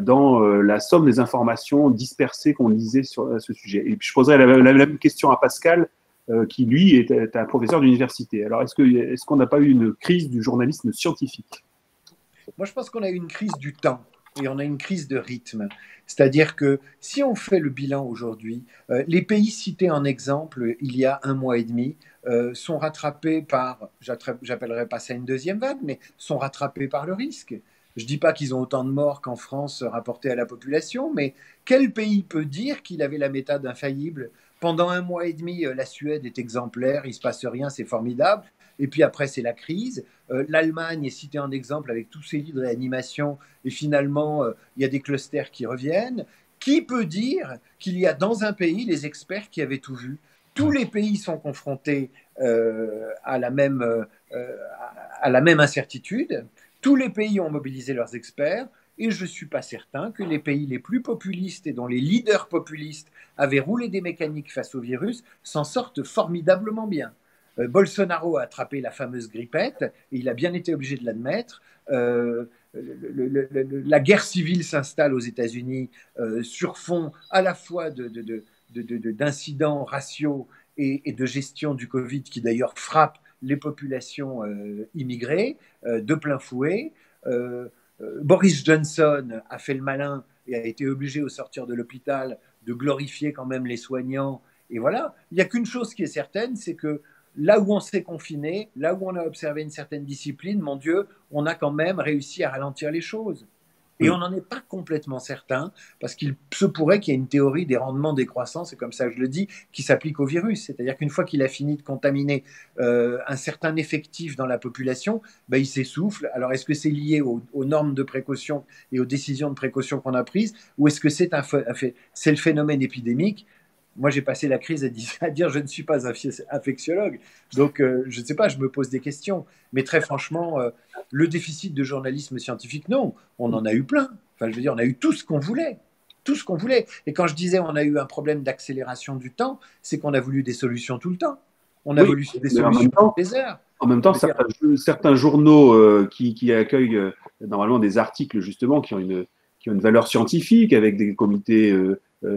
dans la somme des informations dispersées qu'on lisait sur ce sujet? Et puis je poserai la, même question à Pascal. Euh, qui lui est un professeur d'université. Alors, est-ce qu'on n'a pas eu une crise du journalisme scientifique? Moi, je pense qu'on a eu une crise du temps et on a une crise de rythme. C'est-à-dire que si on fait le bilan aujourd'hui, euh, les pays cités en exemple il y a un mois et demi euh, sont rattrapés par, j'appellerais pas ça une deuxième vague, mais sont rattrapés par le risque. Je ne dis pas qu'ils ont autant de morts qu'en France rapporté à la population, mais quel pays peut dire qu'il avait la méthode infaillible pendant un mois et demi, euh, la Suède est exemplaire, il ne se passe rien, c'est formidable. Et puis après, c'est la crise. Euh, L'Allemagne est citée en exemple avec tous ses lits de réanimation. Et finalement, euh, il y a des clusters qui reviennent. Qui peut dire qu'il y a dans un pays les experts qui avaient tout vu? Tous les pays sont confrontés à la même incertitude. Tous les pays ont mobilisé leurs experts. Et je ne suis pas certain que les pays les plus populistes et dont les leaders populistes avaient roulé des mécaniques face au virus s'en sortent formidablement bien. Euh, Bolsonaro a attrapé la fameuse grippette, et il a bien été obligé de l'admettre. Euh, la guerre civile s'installe aux États-Unis euh, sur fond à la fois d'incidents raciaux et, de gestion du Covid qui d'ailleurs frappe les populations immigrées de plein fouet. Boris Johnson a fait le malin et a été obligé au sortir de l'hôpital de glorifier quand même les soignants. Et voilà, il n'y a qu'une chose qui est certaine, c'est que là où on s'est confiné, là où on a observé une certaine discipline, mon Dieu, on a quand même réussi à ralentir les choses. Et on n'en est pas complètement certain, parce qu'il se pourrait qu'il y ait une théorie des rendements décroissants, c'est comme ça que je le dis, qui s'applique au virus. C'est-à-dire qu'une fois qu'il a fini de contaminer euh, un certain effectif dans la population, bah, il s'essouffle. Alors est-ce que c'est lié aux, normes de précaution et aux décisions de précaution qu'on a prises, ou est-ce que c'est un, c'est le phénomène épidémique? Moi, j'ai passé la crise à dire, je ne suis pas infectiologue. Donc, euh, je ne sais pas, je me pose des questions. Mais très franchement, euh, le déficit de journalisme scientifique, non, on en a eu plein. Enfin, je veux dire, on a eu tout ce qu'on voulait. Tout ce qu'on voulait. Et quand je disais on a eu un problème d'accélération du temps, c'est qu'on a voulu des solutions tout le temps. On a voulu des solutions toutes les heures. En même temps, certains, journaux euh, qui, accueillent normalement des articles justement qui ont une, qui ont une valeur scientifique avec des comités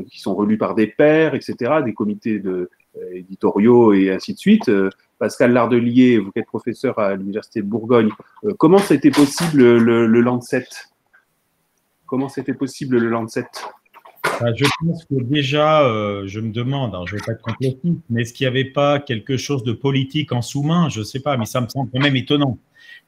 qui sont relus par des pairs, etc., des comités de, euh, éditoriaux et ainsi de suite. Euh, Pascal Lardelier, vous êtes professeur à l'Université de Bourgogne, comment c'était possible le, Lancet? Comment c'était possible le Lancet? Je pense que déjà, je me demande, je ne vais pas être complotiste, mais est-ce qu'il n'y avait pas quelque chose de politique en sous-main? Je ne sais pas, mais ça me semble quand même étonnant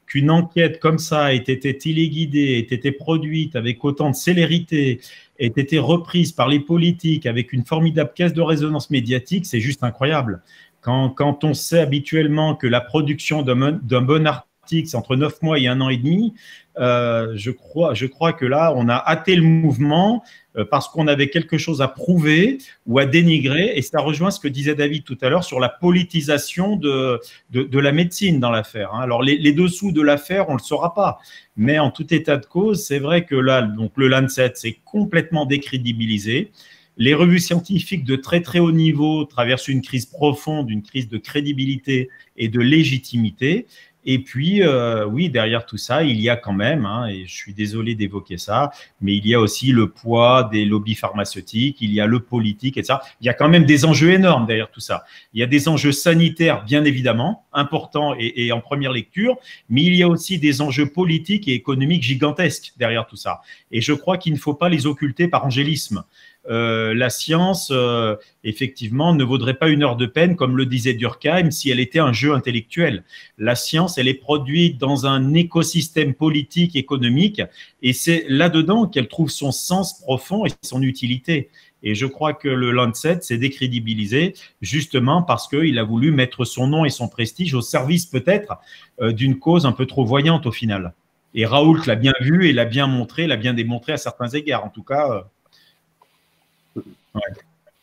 qu'une enquête comme ça ait été téléguidée, ait été produite avec autant de célérité, ait été reprise par les politiques avec une formidable caisse de résonance médiatique, c'est juste incroyable. Quand, quand, on sait habituellement que la production d'un bon article, c'est entre neuf mois et un an et demi, euh, je, crois, je crois que là, on a hâté le mouvement euh, parce qu'on avait quelque chose à prouver ou à dénigrer. Et ça rejoint ce que disait David tout à l'heure sur la politisation de, de, la médecine dans l'affaire. Hein. Alors, les, dessous de l'affaire, on ne le saura pas. Mais en tout état de cause, c'est vrai que là, donc le Lancet, c'est complètement décrédibilisé. Les revues scientifiques de très très haut niveau traversent une crise profonde, une crise de crédibilité et de légitimité. Et puis, euh, oui, derrière tout ça, il y a quand même, hein, et je suis désolé d'évoquer ça, mais il y a aussi le poids des lobbies pharmaceutiques, il y a le politique, etc. Il y a quand même des enjeux énormes derrière tout ça. Il y a des enjeux sanitaires, bien évidemment, importants et, et en première lecture, mais il y a aussi des enjeux politiques et économiques gigantesques derrière tout ça. Et je crois qu'il ne faut pas les occulter par angélisme. Euh, la science, euh, effectivement, ne vaudrait pas une heure de peine, comme le disait Durkheim, si elle était un jeu intellectuel. La science, elle est produite dans un écosystème politique, économique, et c'est là-dedans qu'elle trouve son sens profond et son utilité. Et je crois que le Lancet s'est décrédibilisé justement parce qu'il a voulu mettre son nom et son prestige au service peut-être euh, d'une cause un peu trop voyante au final. Et Raoult l'a bien vu et l'a bien montré, l'a bien démontré à certains égards. En tout cas,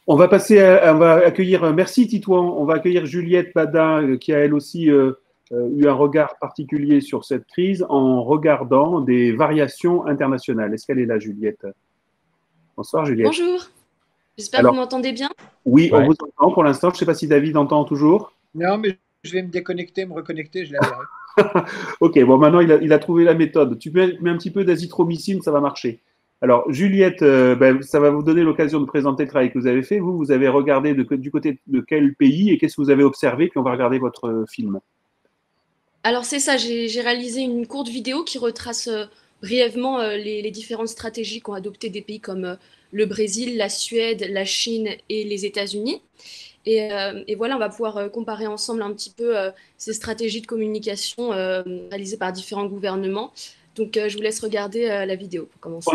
on va passer, on va accueillir, euh, merci Titouan, on va accueillir Juliette Badin euh, qui a elle aussi euh, eu un regard particulier sur cette crise en regardant des variations internationales. Est-ce qu'elle est là, Juliette? Bonsoir Juliette. Bonjour, j'espère que vous m'entendez bien. Oui, on vous entend pour l'instant. Je ne sais pas si David entend toujours. Non, mais je vais me déconnecter, me reconnecter, je ok, bon, maintenant il a, trouvé la méthode. Tu mets, mets un petit peu d'azithromycine, ça va marcher. Alors, Juliette, euh, ben, ça va vous donner l'occasion de présenter le travail que vous avez fait. Vous, vous avez regardé du côté de quel pays et qu'est-ce que vous avez observé, puis on va regarder votre euh, film. Alors, c'est ça, j'ai réalisé une courte vidéo qui retrace euh, brièvement les, différentes stratégies qu'ont adoptées des pays comme le Brésil, la Suède, la Chine et les États-Unis. Et, et, voilà, on va pouvoir comparer ensemble un petit peu ces stratégies de communication réalisées par différents gouvernements donc, euh, je vous laisse regarder euh, la vidéo pour commencer.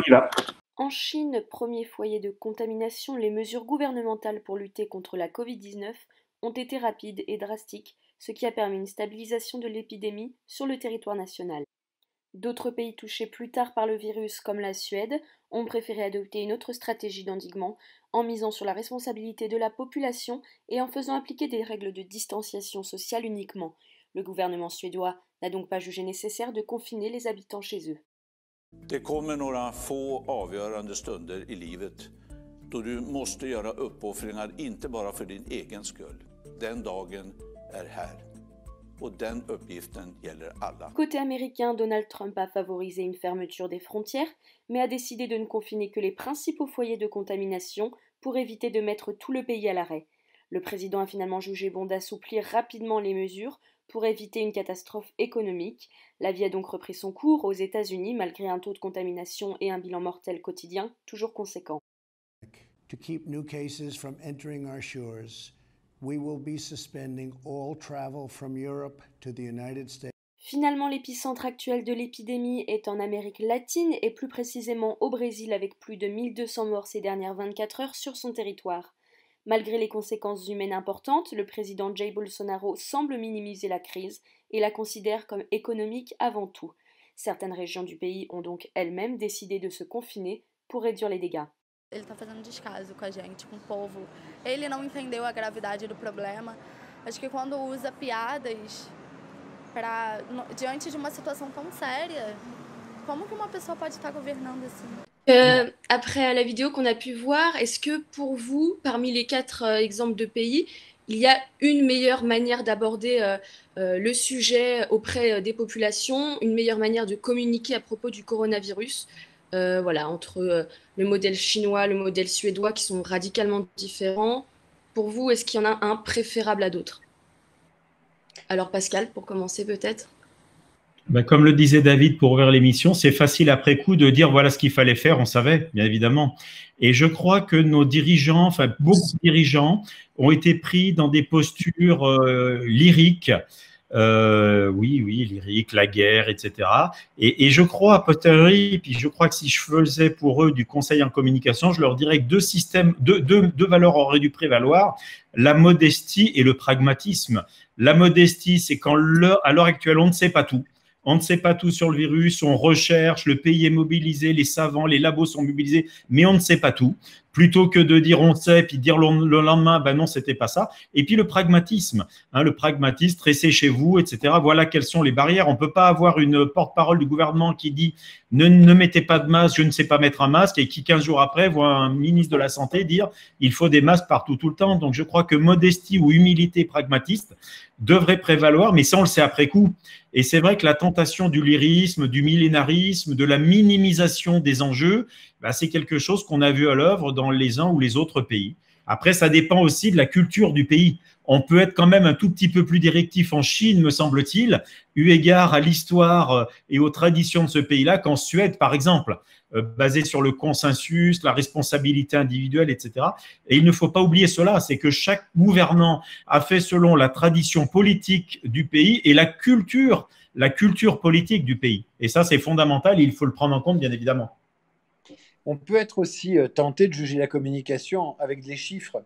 En Chine, premier foyer de contamination, les mesures gouvernementales pour lutter contre la Covid-19 ont été rapides et drastiques, ce qui a permis une stabilisation de l'épidémie sur le territoire national. D'autres pays touchés plus tard par le virus, comme la Suède, ont préféré adopter une autre stratégie d'endiguement en misant sur la responsabilité de la population et en faisant appliquer des règles de distanciation sociale uniquement. Le gouvernement suédois n'a donc pas jugé nécessaire de confiner les habitants chez eux. Det kommer några få avgörande stunder i livet då du måste göra uppoffringar inte bara för din egen skull. Den dagen är här. Och den uppgiften gäller alla. Côté américain, Donald Trump a favorisé une fermeture des frontières, mais a décidé de ne confiner que les principaux foyers de contamination pour éviter de mettre tout le pays à l'arrêt. Le président a finalement jugé bon d'assouplir rapidement les mesures pour éviter une catastrophe économique. La vie a donc repris son cours aux États-Unis malgré un taux de contamination et un bilan mortel quotidien toujours conséquent. To keep new cases from entering our shores, we will be suspending all travel from Europe to the United States. Finalement, l'épicentre actuel de l'épidémie est en Amérique latine et plus précisément au Brésil avec plus de 1200 morts ces dernières 24 heures sur son territoire. Malgré les conséquences humaines importantes, le président Jair Bolsonaro semble minimiser la crise et la considère comme économique avant tout. Certaines régions du pays ont donc elles-mêmes décidé de se confiner pour réduire les dégâts. Ele está fazendo descaso com a gente, com o povo. Ele não entendeu a gravidade do problema. Acho que quando usa piadas para diante de uma situação tão séria, como que uma pessoa pode estar governando assim? Euh, après la vidéo qu'on a pu voir, est-ce que pour vous, parmi les quatre euh, exemples de pays, il y a une meilleure manière d'aborder euh, le sujet auprès des populations, une meilleure manière de communiquer à propos du coronavirus Voilà, entre le modèle chinois, le modèle suédois qui sont radicalement différents? Pour vous, est-ce qu'il y en a un préférable à d'autres? Alors Pascal, pour commencer peut-être? Ben, comme le disait David pour ouvrir l'émission, c'est facile après coup de dire voilà ce qu'il fallait faire, on savait, bien évidemment. Et je crois que nos dirigeants, enfin beaucoup de dirigeants, ont été pris dans des postures euh, lyriques. Euh, oui, oui, lyrique, la guerre, etc. Et, je crois à posteriori, puis je crois que si je faisais pour eux du conseil en communication, je leur dirais que deux systèmes, deux, deux, deux valeurs auraient dû prévaloir la modestie et le pragmatisme. La modestie, c'est quand à l'heure actuelle, on ne sait pas tout on ne sait pas tout sur le virus, on recherche, le pays est mobilisé, les savants, les labos sont mobilisés, mais on ne sait pas tout. Plutôt que de dire on sait, puis dire le lendemain, ben non, c'était pas ça. Et puis le pragmatisme, hein, le pragmatisme, restez chez vous, etc. Voilà quelles sont les barrières. On peut pas avoir une porte-parole du gouvernement qui dit ne, ne mettez pas de masque, je ne sais pas mettre un masque, et qui 15 jours après voit un ministre de la Santé dire il faut des masques partout tout le temps. Donc je crois que modestie ou humilité pragmatiste devrait prévaloir, mais ça on le sait après coup. Et c'est vrai que la tentation du lyrisme, du millénarisme, de la minimisation des enjeux, bah, c'est quelque chose qu'on a vu à l'œuvre dans les uns ou les autres pays. Après, ça dépend aussi de la culture du pays. On peut être quand même un tout petit peu plus directif en Chine, me semble-t-il, eu égard à l'histoire et aux traditions de ce pays-là qu'en Suède, par exemple, euh, basé sur le consensus, la responsabilité individuelle, etc. Et il ne faut pas oublier cela, c'est que chaque gouvernant a fait selon la tradition politique du pays et la culture, la culture politique du pays. Et ça, c'est fondamental, il faut le prendre en compte, bien évidemment. On peut être aussi euh, tenté de juger la communication avec des chiffres.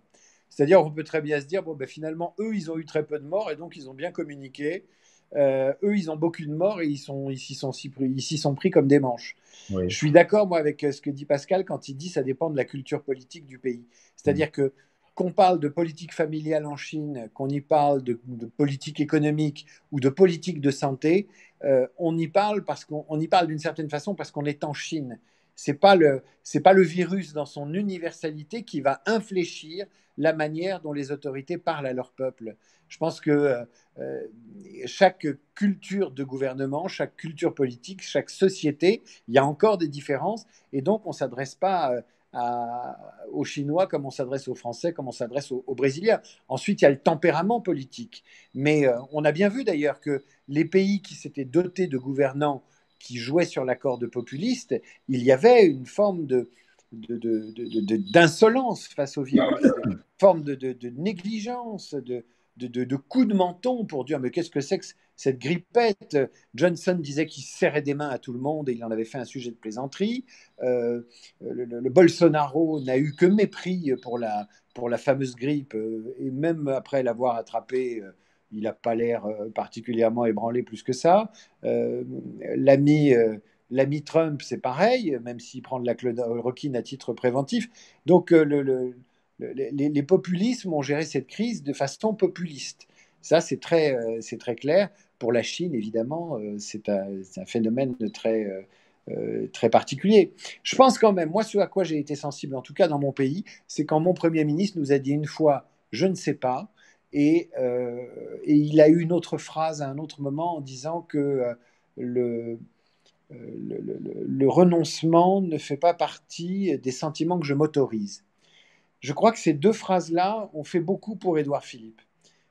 C'est-à-dire, on peut très bien se dire, bon, ben, finalement, eux, ils ont eu très peu de morts et donc ils ont bien communiqué. Euh, eux, ils ont beaucoup de morts et ils sont, ici sont, pris comme des manches. Oui. Je suis d'accord, moi, avec euh, ce que dit Pascal quand il dit ça dépend de la culture politique du pays. C'est-à-dire mmh. que qu'on parle de politique familiale en Chine, qu'on y parle de, de, politique économique ou de politique de santé, euh, on y parle parce qu'on y parle d'une certaine façon parce qu'on est en Chine. C'est pas le c'est pas le virus dans son universalité qui va infléchir la manière dont les autorités parlent à leur peuple. Je pense que euh, chaque culture de gouvernement, chaque culture politique, chaque société, il y a encore des différences et donc on s'adresse pas euh, aux Chinois comme on s'adresse aux Français, comme on s'adresse aux, Brésiliens. Ensuite, il y a le tempérament politique. Mais euh, on a bien vu d'ailleurs que les pays qui s'étaient dotés de gouvernants qui jouaient sur la corde populiste, il y avait une forme de, d'insolence face au virus, une forme de, négligence, de, de, coup de menton pour dire mais qu'est-ce que c'est que cette grippette? Johnson disait qu'il serrait des mains à tout le monde et il en avait fait un sujet de plaisanterie. Euh, le, le, le, Bolsonaro n'a eu que mépris pour la, pour la fameuse grippe euh, et même après l'avoir attrapée, euh, il n'a pas l'air particulièrement ébranlé plus que ça. L'ami L'ami Trump, c'est pareil, même s'il prend de la chloroquine à titre préventif. Donc, le, le, les, populismes ont géré cette crise de façon populiste. Ça, c'est très, euh, c'est très clair. Pour la Chine, évidemment, euh, c'est un, phénomène très, euh, très particulier. Je pense quand même, moi, ce à quoi j'ai été sensible, en tout cas dans mon pays, c'est quand mon Premier ministre nous a dit une fois je ne sais pas, et, euh, et il a eu une autre phrase à un autre moment en disant que euh, le, le, renoncement ne fait pas partie des sentiments que je m'autorise. Je crois que ces deux phrases-là ont fait beaucoup pour Édouard Philippe.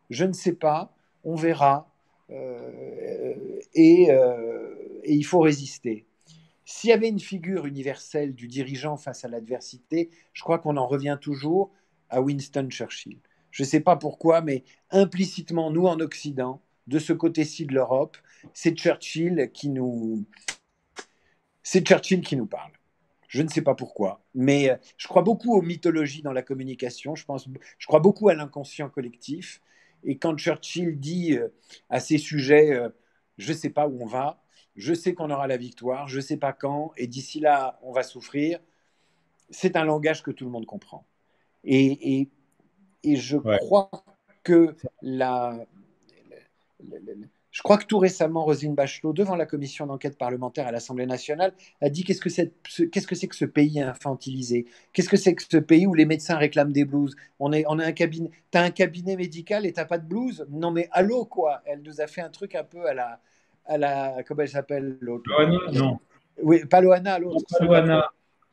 Je ne sais pas, on verra, euh, euh, et, il faut résister. S'il y avait une figure universelle du dirigeant face à l'adversité, je crois qu'on en revient toujours à Winston Churchill. Je ne sais pas pourquoi, mais implicitement, nous en Occident, de ce côté-ci de l'Europe, c'est Churchill qui nous, c'est Churchill qui nous parle. Je ne sais pas pourquoi, mais euh, je crois beaucoup aux mythologies dans la communication. Je, pense, je crois beaucoup à l'inconscient collectif. Et quand Churchill dit euh, à ces sujets, euh, je ne sais pas où on va, je sais qu'on aura la victoire, je ne sais pas quand, et d'ici là, on va souffrir, c'est un langage que tout le monde comprend. Et, et, et je ouais. crois que la, je crois que tout récemment, Roselyne Bachelot, devant la commission d'enquête parlementaire à l'Assemblée nationale, a dit qu'est-ce que c'est qu'est-ce que, que ce pays infantilisé? Qu'est-ce que c'est que ce pays où les médecins réclament des blouses? On est, on a un cabinet, t'as un cabinet médical et t'as pas de blouse Non mais allô quoi? Elle nous a fait un truc un peu à la, à la comment elle s'appelle l'autre? Loana, non. Oui, pas Loana, l'autre. Loana.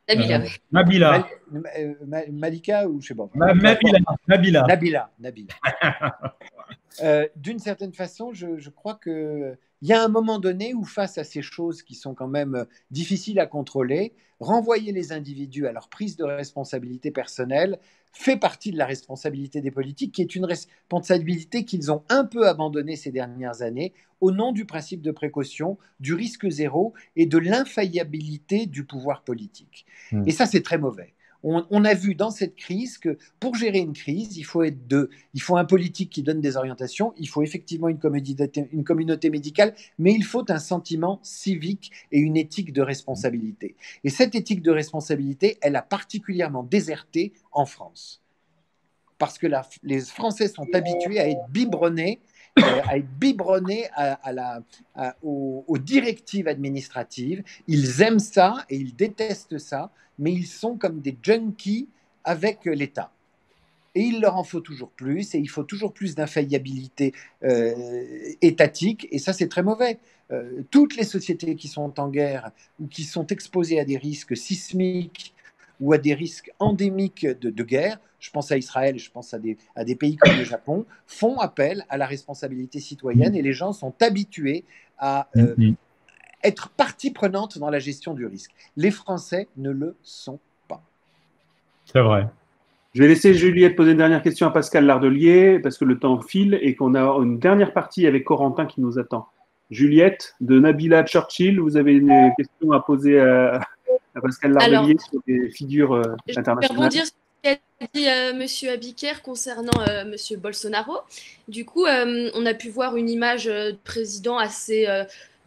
Nabila. Euh, Nabila. Mal, Mal, Malika ou je sais pas. Ma, Nabila. Nabila. Nabila. Nabila. Euh, d'une certaine façon, je, je crois qu'il y a un moment donné où, face à ces choses qui sont quand même difficiles à contrôler, renvoyer les individus à leur prise de responsabilité personnelle fait partie de la responsabilité des politiques, qui est une responsabilité qu'ils ont un peu abandonnée ces dernières années au nom du principe de précaution, du risque zéro et de l'infaillibilité du pouvoir politique. Mmh. Et ça, c'est très mauvais on, a vu dans cette crise que pour gérer une crise, il faut être deux. Il faut un politique qui donne des orientations, il faut effectivement une, communauté médicale, mais il faut un sentiment civique et une éthique de responsabilité. Et cette éthique de responsabilité, elle a particulièrement déserté en France. Parce que les Français sont habitués à être biberonnés à être biberonnés à, la, aux, directives administratives. Ils aiment ça et ils détestent ça, mais ils sont comme des junkies avec l'État. Et il leur en faut toujours plus, et il faut toujours plus d'infaillibilité euh, étatique, et ça c'est très mauvais. Euh, toutes les sociétés qui sont en guerre ou qui sont exposées à des risques sismiques ou à des risques endémiques de, de, guerre, je pense à Israël, je pense à des, à des, pays comme le Japon, font appel à la responsabilité citoyenne et les gens sont habitués à euh, être partie prenante dans la gestion du risque. Les Français ne le sont pas. C'est vrai. Je vais laisser Juliette poser une dernière question à Pascal Lardelier parce que le temps file et qu'on a une dernière partie avec Corentin qui nous attend. Juliette, de Nabila Churchill, vous avez une question à poser à Pascal Lardelier Alors, sur des figures euh, internationales. Je vais rebondir sur ce qu'a dit euh, M. Abiker concernant euh, M. Bolsonaro. Du coup, euh, on a pu voir une image de président assez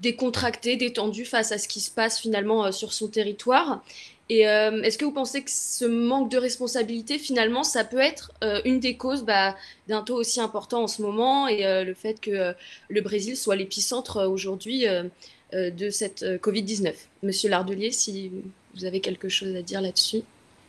décontracté, détendu face à ce qui se passe finalement sur son territoire. Et euh, est-ce que vous pensez que ce manque de responsabilité, finalement, ça peut être euh, une des causes bah, d'un taux aussi important en ce moment et euh, le fait que le Brésil soit l'épicentre aujourd'hui de cette Covid-19 Monsieur Lardelier, si vous avez quelque chose à dire là-dessus?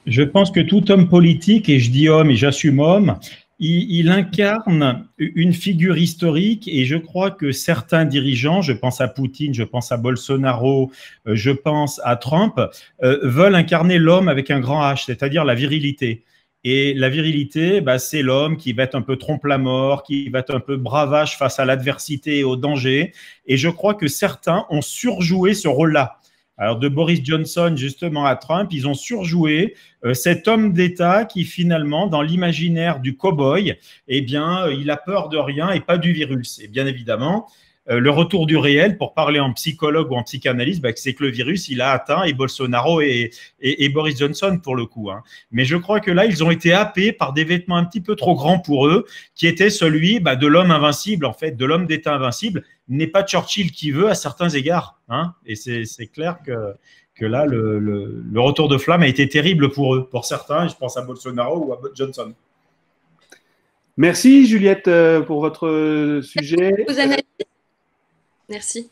Je pense que tout homme politique, et je dis homme et j'assume homme, il, incarne une figure historique et je crois que certains dirigeants, je pense à Poutine, je pense à Bolsonaro, euh, je pense à Trump, euh, veulent incarner l'homme avec un grand H, c'est-à-dire la virilité. Et la virilité, bah, c'est l'homme qui va être un peu trompe-la-mort, qui va être un peu bravage face à l'adversité et au danger. Et je crois que certains ont surjoué ce rôle-là. Alors de Boris Johnson justement à Trump, ils ont surjoué euh, cet homme d'État qui finalement, dans l'imaginaire du cow-boy, eh bien, euh, il a peur de rien et pas du virus. Et bien évidemment, euh, le retour du réel, pour parler en psychologue ou en psychanalyste, bah, c'est que le virus, il a atteint et Bolsonaro et, et, et Boris Johnson pour le coup. Hein. Mais je crois que là, ils ont été happés par des vêtements un petit peu trop grands pour eux, qui était celui bah, de l'homme invincible, en fait, de l'homme d'État invincible. N'est pas Churchill qui veut à certains égards. Hein. Et c'est clair que, que là, le, le, le retour de flamme a été terrible pour eux. Pour certains, je pense à Bolsonaro ou à Johnson. Merci Juliette pour votre sujet. Vous analysez Merci.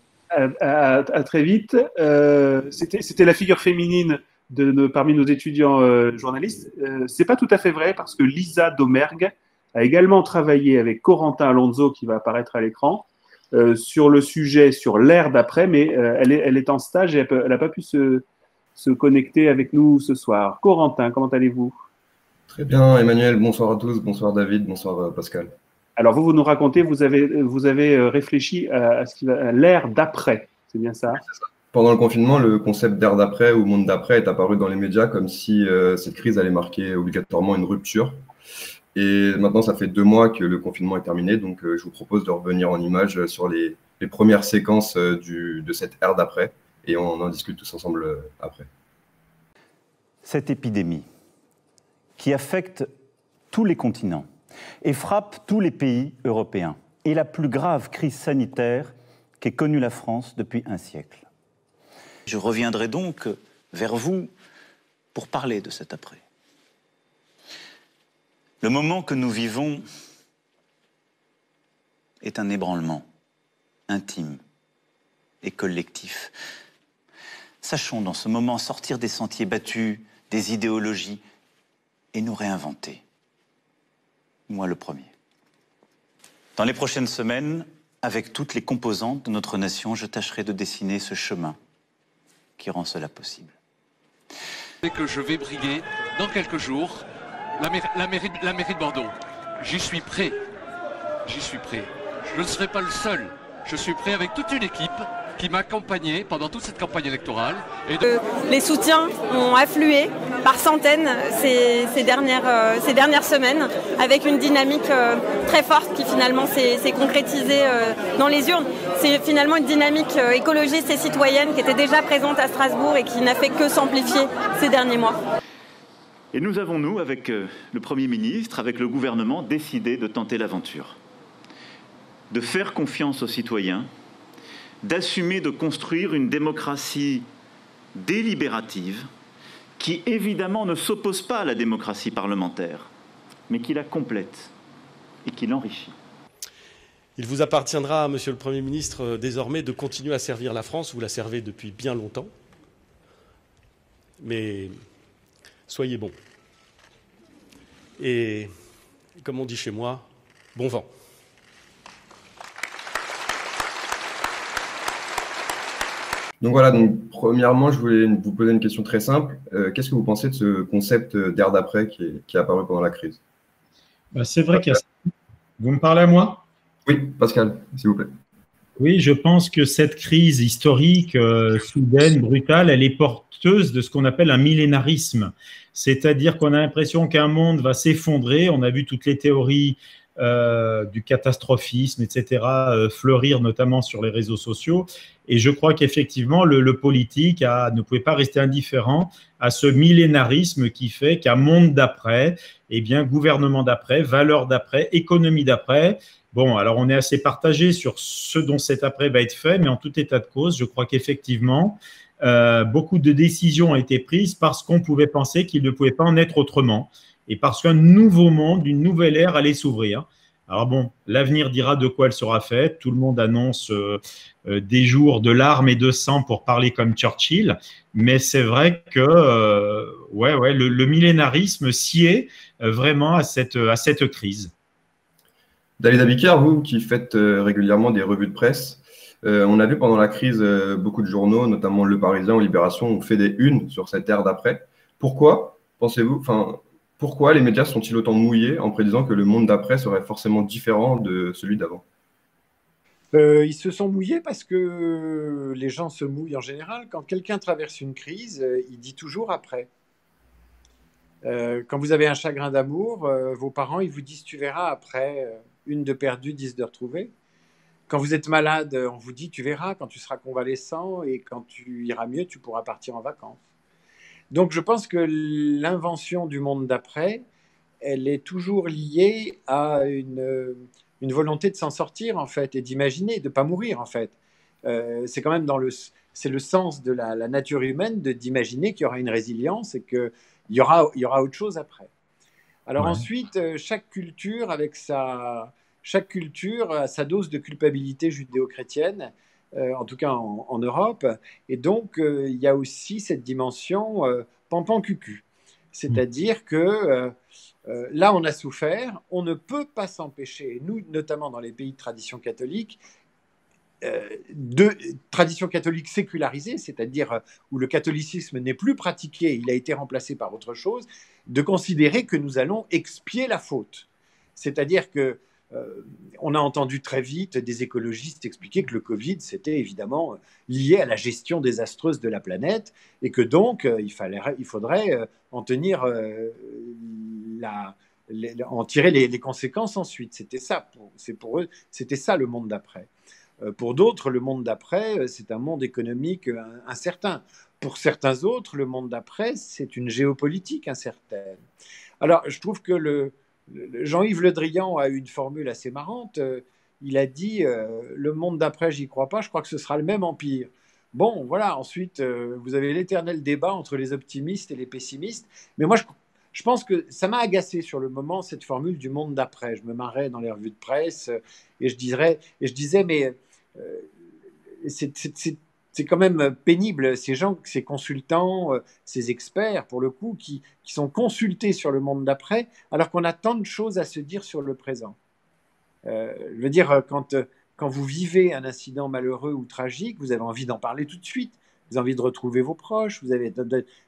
À, très vite. Euh, C'était la figure féminine de, parmi nos étudiants euh, journalistes. Euh, C'est pas tout à fait vrai parce que Lisa Domergue a également travaillé avec Corentin Alonso, qui va apparaître à l'écran, euh, sur le sujet, sur l'ère d'après, mais euh, elle, est, elle, est, en stage et elle n'a pas pu se, se, connecter avec nous ce soir. Corentin, comment allez-vous? Très bien, Emmanuel. Bonsoir à tous. Bonsoir David. Bonsoir euh, Pascal. Alors, vous, vous nous racontez, vous avez, vous avez réfléchi à, à l'ère d'après. C'est bien ça, Pendant le confinement, le concept d'ère d'après ou monde d'après est apparu dans les médias comme si euh, cette crise allait marquer obligatoirement une rupture. Et maintenant, ça fait deux mois que le confinement est terminé, donc euh, je vous propose de revenir en images sur les, les premières séquences euh, du, de cette ère d'après, et on en discute tous ensemble euh, après. Cette épidémie qui affecte tous les continents et frappe tous les pays européens est la plus grave crise sanitaire qu'ait connue la France depuis un siècle. Je reviendrai donc vers vous pour parler de cet après. Le moment que nous vivons est un ébranlement intime et collectif. Sachons dans ce moment sortir des sentiers battus, des idéologies, et nous réinventer. Moi le premier. Dans les prochaines semaines, avec toutes les composantes de notre nation, je tâcherai de dessiner ce chemin qui rend cela possible. Que je vais briguer dans quelques jours la, mairie, la, mairie, la mairie de Bordeaux. J'y suis prêt. J'y suis prêt. Je ne serai pas le seul. Je suis prêt avec toute une équipe qui m'a accompagné pendant toute cette campagne électorale. Et de... euh, les soutiens ont afflué par centaines ces, ces, dernières, euh, ces dernières semaines, avec une dynamique euh, très forte qui finalement s'est concrétisée dans les urnes. C'est finalement une dynamique écologiste et citoyenne qui était déjà présente à Strasbourg et qui n'a fait que s'amplifier ces derniers mois. Et nous avons, nous, avec le Premier ministre, avec le gouvernement, décidé de tenter l'aventure, de faire confiance aux citoyens, d'assumer de construire une démocratie délibérative qui, évidemment, ne s'oppose pas à la démocratie parlementaire, mais qui la complète et qui l'enrichit. Il vous appartiendra, Monsieur le Premier ministre, désormais de continuer à servir la France. Vous la servez depuis bien longtemps. Mais soyez bon. Et comme on dit chez moi, bon vent. Donc voilà, donc premièrement, je voulais vous poser une question très simple. Euh, Qu'est-ce que vous pensez de ce concept d'air d'après qui, est, qui est apparu pendant la crise? Bah, C'est vrai qu'il y a... Vous me parlez à moi? Oui, Pascal, s'il vous plaît. Oui, je pense que cette crise historique, euh, soudaine, brutale, elle est porteuse de ce qu'on appelle un millénarisme. C'est-à-dire qu'on a l'impression qu'un monde va s'effondrer. On a vu toutes les théories euh, du catastrophisme, etc., euh, fleurir notamment sur les réseaux sociaux. Et je crois qu'effectivement, le, politique ne pouvait pas rester indifférent à ce millénarisme qui fait qu'un monde d'après, eh bien, gouvernement d'après, valeur d'après, économie d'après, Bon, alors on est assez partagé sur ce dont cet après va être fait, mais en tout état de cause, je crois qu'effectivement, euh, beaucoup de décisions ont été prises parce qu'on pouvait penser qu'il ne pouvait pas en être autrement et parce qu'un nouveau monde, une nouvelle ère allait s'ouvrir. Alors bon, l'avenir dira de quoi elle sera faite. Tout le monde annonce euh, euh, des jours de larmes et de sang pour parler comme Churchill, mais c'est vrai que euh, ouais, ouais, le, millénarisme sied vraiment à cette, à cette crise. David Abiker, vous qui faites régulièrement des revues de presse, on a vu pendant la crise beaucoup de journaux, notamment Le Parisien ou Libération, ont fait des unes sur cette ère d'après. Pourquoi pensez-vous, pourquoi les médias sont-ils autant mouillés en prédisant que le monde d'après serait forcément différent de celui d'avant? Euh, ils se sont mouillés parce que les gens se mouillent en général. Quand quelqu'un traverse une crise, il dit toujours après. Euh, quand vous avez un chagrin d'amour, euh, vos parents, ils vous disent tu verras après une de perdue, dix de retrouvée. Quand vous êtes malade, on vous dit tu verras quand tu seras convalescent et quand tu iras mieux, tu pourras partir en vacances. Donc je pense que l'invention du monde d'après, elle est toujours liée à une, une volonté de s'en sortir en fait et d'imaginer, de ne pas mourir en fait. Euh, c'est quand même dans le, c'est le sens de la, la nature humaine de d'imaginer qu'il y aura une résilience et qu'il y aura, il y aura autre chose après. Alors ouais. ensuite, euh, chaque culture avec sa, chaque culture a sa dose de culpabilité judéo-chrétienne. Euh, en tout cas en, Europe. Et donc, il y a aussi cette dimension pampan-cucu. C'est-à-dire que là, on a souffert, on ne peut pas s'empêcher, nous, notamment dans les pays de tradition catholique, de tradition catholique sécularisée, c'est-à-dire où le catholicisme n'est plus pratiqué, il a été remplacé par autre chose, de considérer que nous allons expier la faute. C'est-à-dire que euh, on a entendu très vite des écologistes expliquer que le Covid, c'était évidemment lié à la gestion désastreuse de la planète et que donc euh, il, fallait, il faudrait euh, en tenir la, en tirer les, conséquences ensuite. C'était ça, c'est pour eux, c'était ça le monde d'après. Pour d'autres, le monde d'après, c'est un monde économique incertain. Pour certains autres, le monde d'après, c'est une géopolitique incertaine. Alors, je trouve que le, Jean-Yves Le Drian a eu une formule assez marrante. Euh, il a dit euh, Le monde d'après, j'y crois pas, je crois que ce sera le même empire. Bon, voilà, ensuite, euh, vous avez l'éternel débat entre les optimistes et les pessimistes. Mais moi, je, pense que ça m'a agacé sur le moment, cette formule du monde d'après. Je me marrais dans les revues de presse et je, dirais, et je disais Mais c'est c'est quand même pénible, ces gens, ces consultants, euh, ces experts, pour le coup, qui, sont consultés sur le monde d'après, alors qu'on a tant de choses à se dire sur le présent. Euh, je veux dire, quand, quand vous vivez un incident malheureux ou tragique, vous avez envie d'en parler tout de suite. Vous avez envie de retrouver vos proches, vous avez,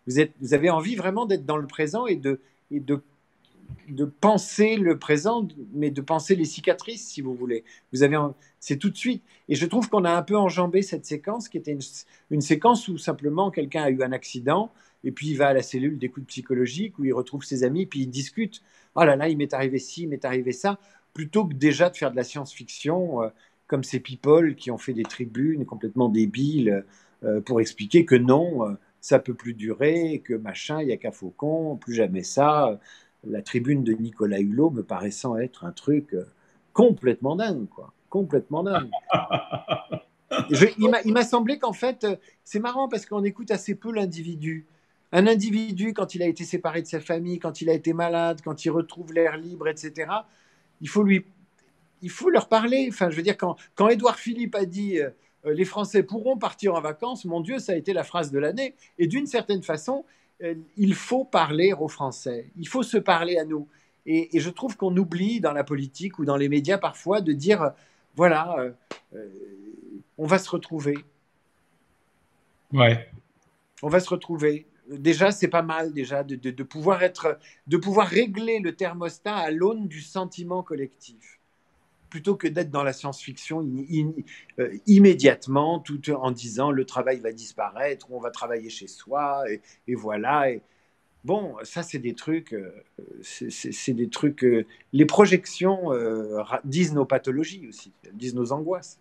vous êtes, vous avez envie vraiment d'être dans le présent et de de penser le présent, mais de penser les cicatrices, si vous voulez. Vous avez, c'est tout de suite. Et je trouve qu'on a un peu enjambé cette séquence, qui était une, séquence où simplement quelqu'un a eu un accident, et puis il va à la cellule d'écoute psychologique, où il retrouve ses amis, puis il discute. Oh là là, il m'est arrivé ci, il m'est arrivé ça, plutôt que déjà de faire de la science-fiction, euh, comme ces people qui ont fait des tribunes complètement débiles euh, pour expliquer que non, euh, ça peut plus durer, que machin, il y a qu'à Faucon, plus jamais ça la tribune de Nicolas Hulot me paraissant être un truc euh, complètement dingue, quoi. Complètement dingue. il m'a semblé qu'en fait, euh, c'est marrant parce qu'on écoute assez peu l'individu. Un individu, quand il a été séparé de sa famille, quand il a été malade, quand il retrouve l'air libre, etc., il faut lui, il faut leur parler. Enfin, je veux dire, quand, quand Édouard Philippe a dit euh, les Français pourront partir en vacances, mon Dieu, ça a été la phrase de l'année. Et d'une certaine façon, il faut parler aux Français, il faut se parler à nous. Et, je trouve qu'on oublie dans la politique ou dans les médias parfois de dire, voilà, euh, euh, on va se retrouver. Ouais. On va se retrouver. Déjà, c'est pas mal déjà de, pouvoir être, de pouvoir régler le thermostat à l'aune du sentiment collectif plutôt que d'être dans la science-fiction euh, immédiatement, tout en disant le travail va disparaître, on va travailler chez soi, et, voilà. Bon, ça, c'est des trucs, euh, c'est des trucs. Euh, les projections disent nos pathologies aussi, disent nos angoisses.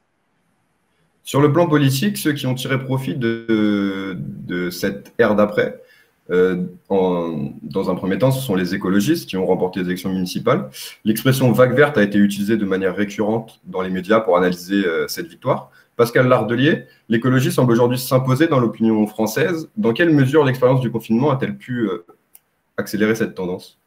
Sur le plan politique, ceux qui ont tiré profit de cette ère d'après, euh, dans un premier temps, ce sont les écologistes qui ont remporté les élections municipales. L'expression vague verte a été utilisée de manière récurrente dans les médias pour analyser euh, cette victoire. Pascal Lardelier, l'écologie semble aujourd'hui s'imposer dans l'opinion française. Dans quelle mesure l'expérience du confinement a-t-elle pu euh, accélérer cette tendance?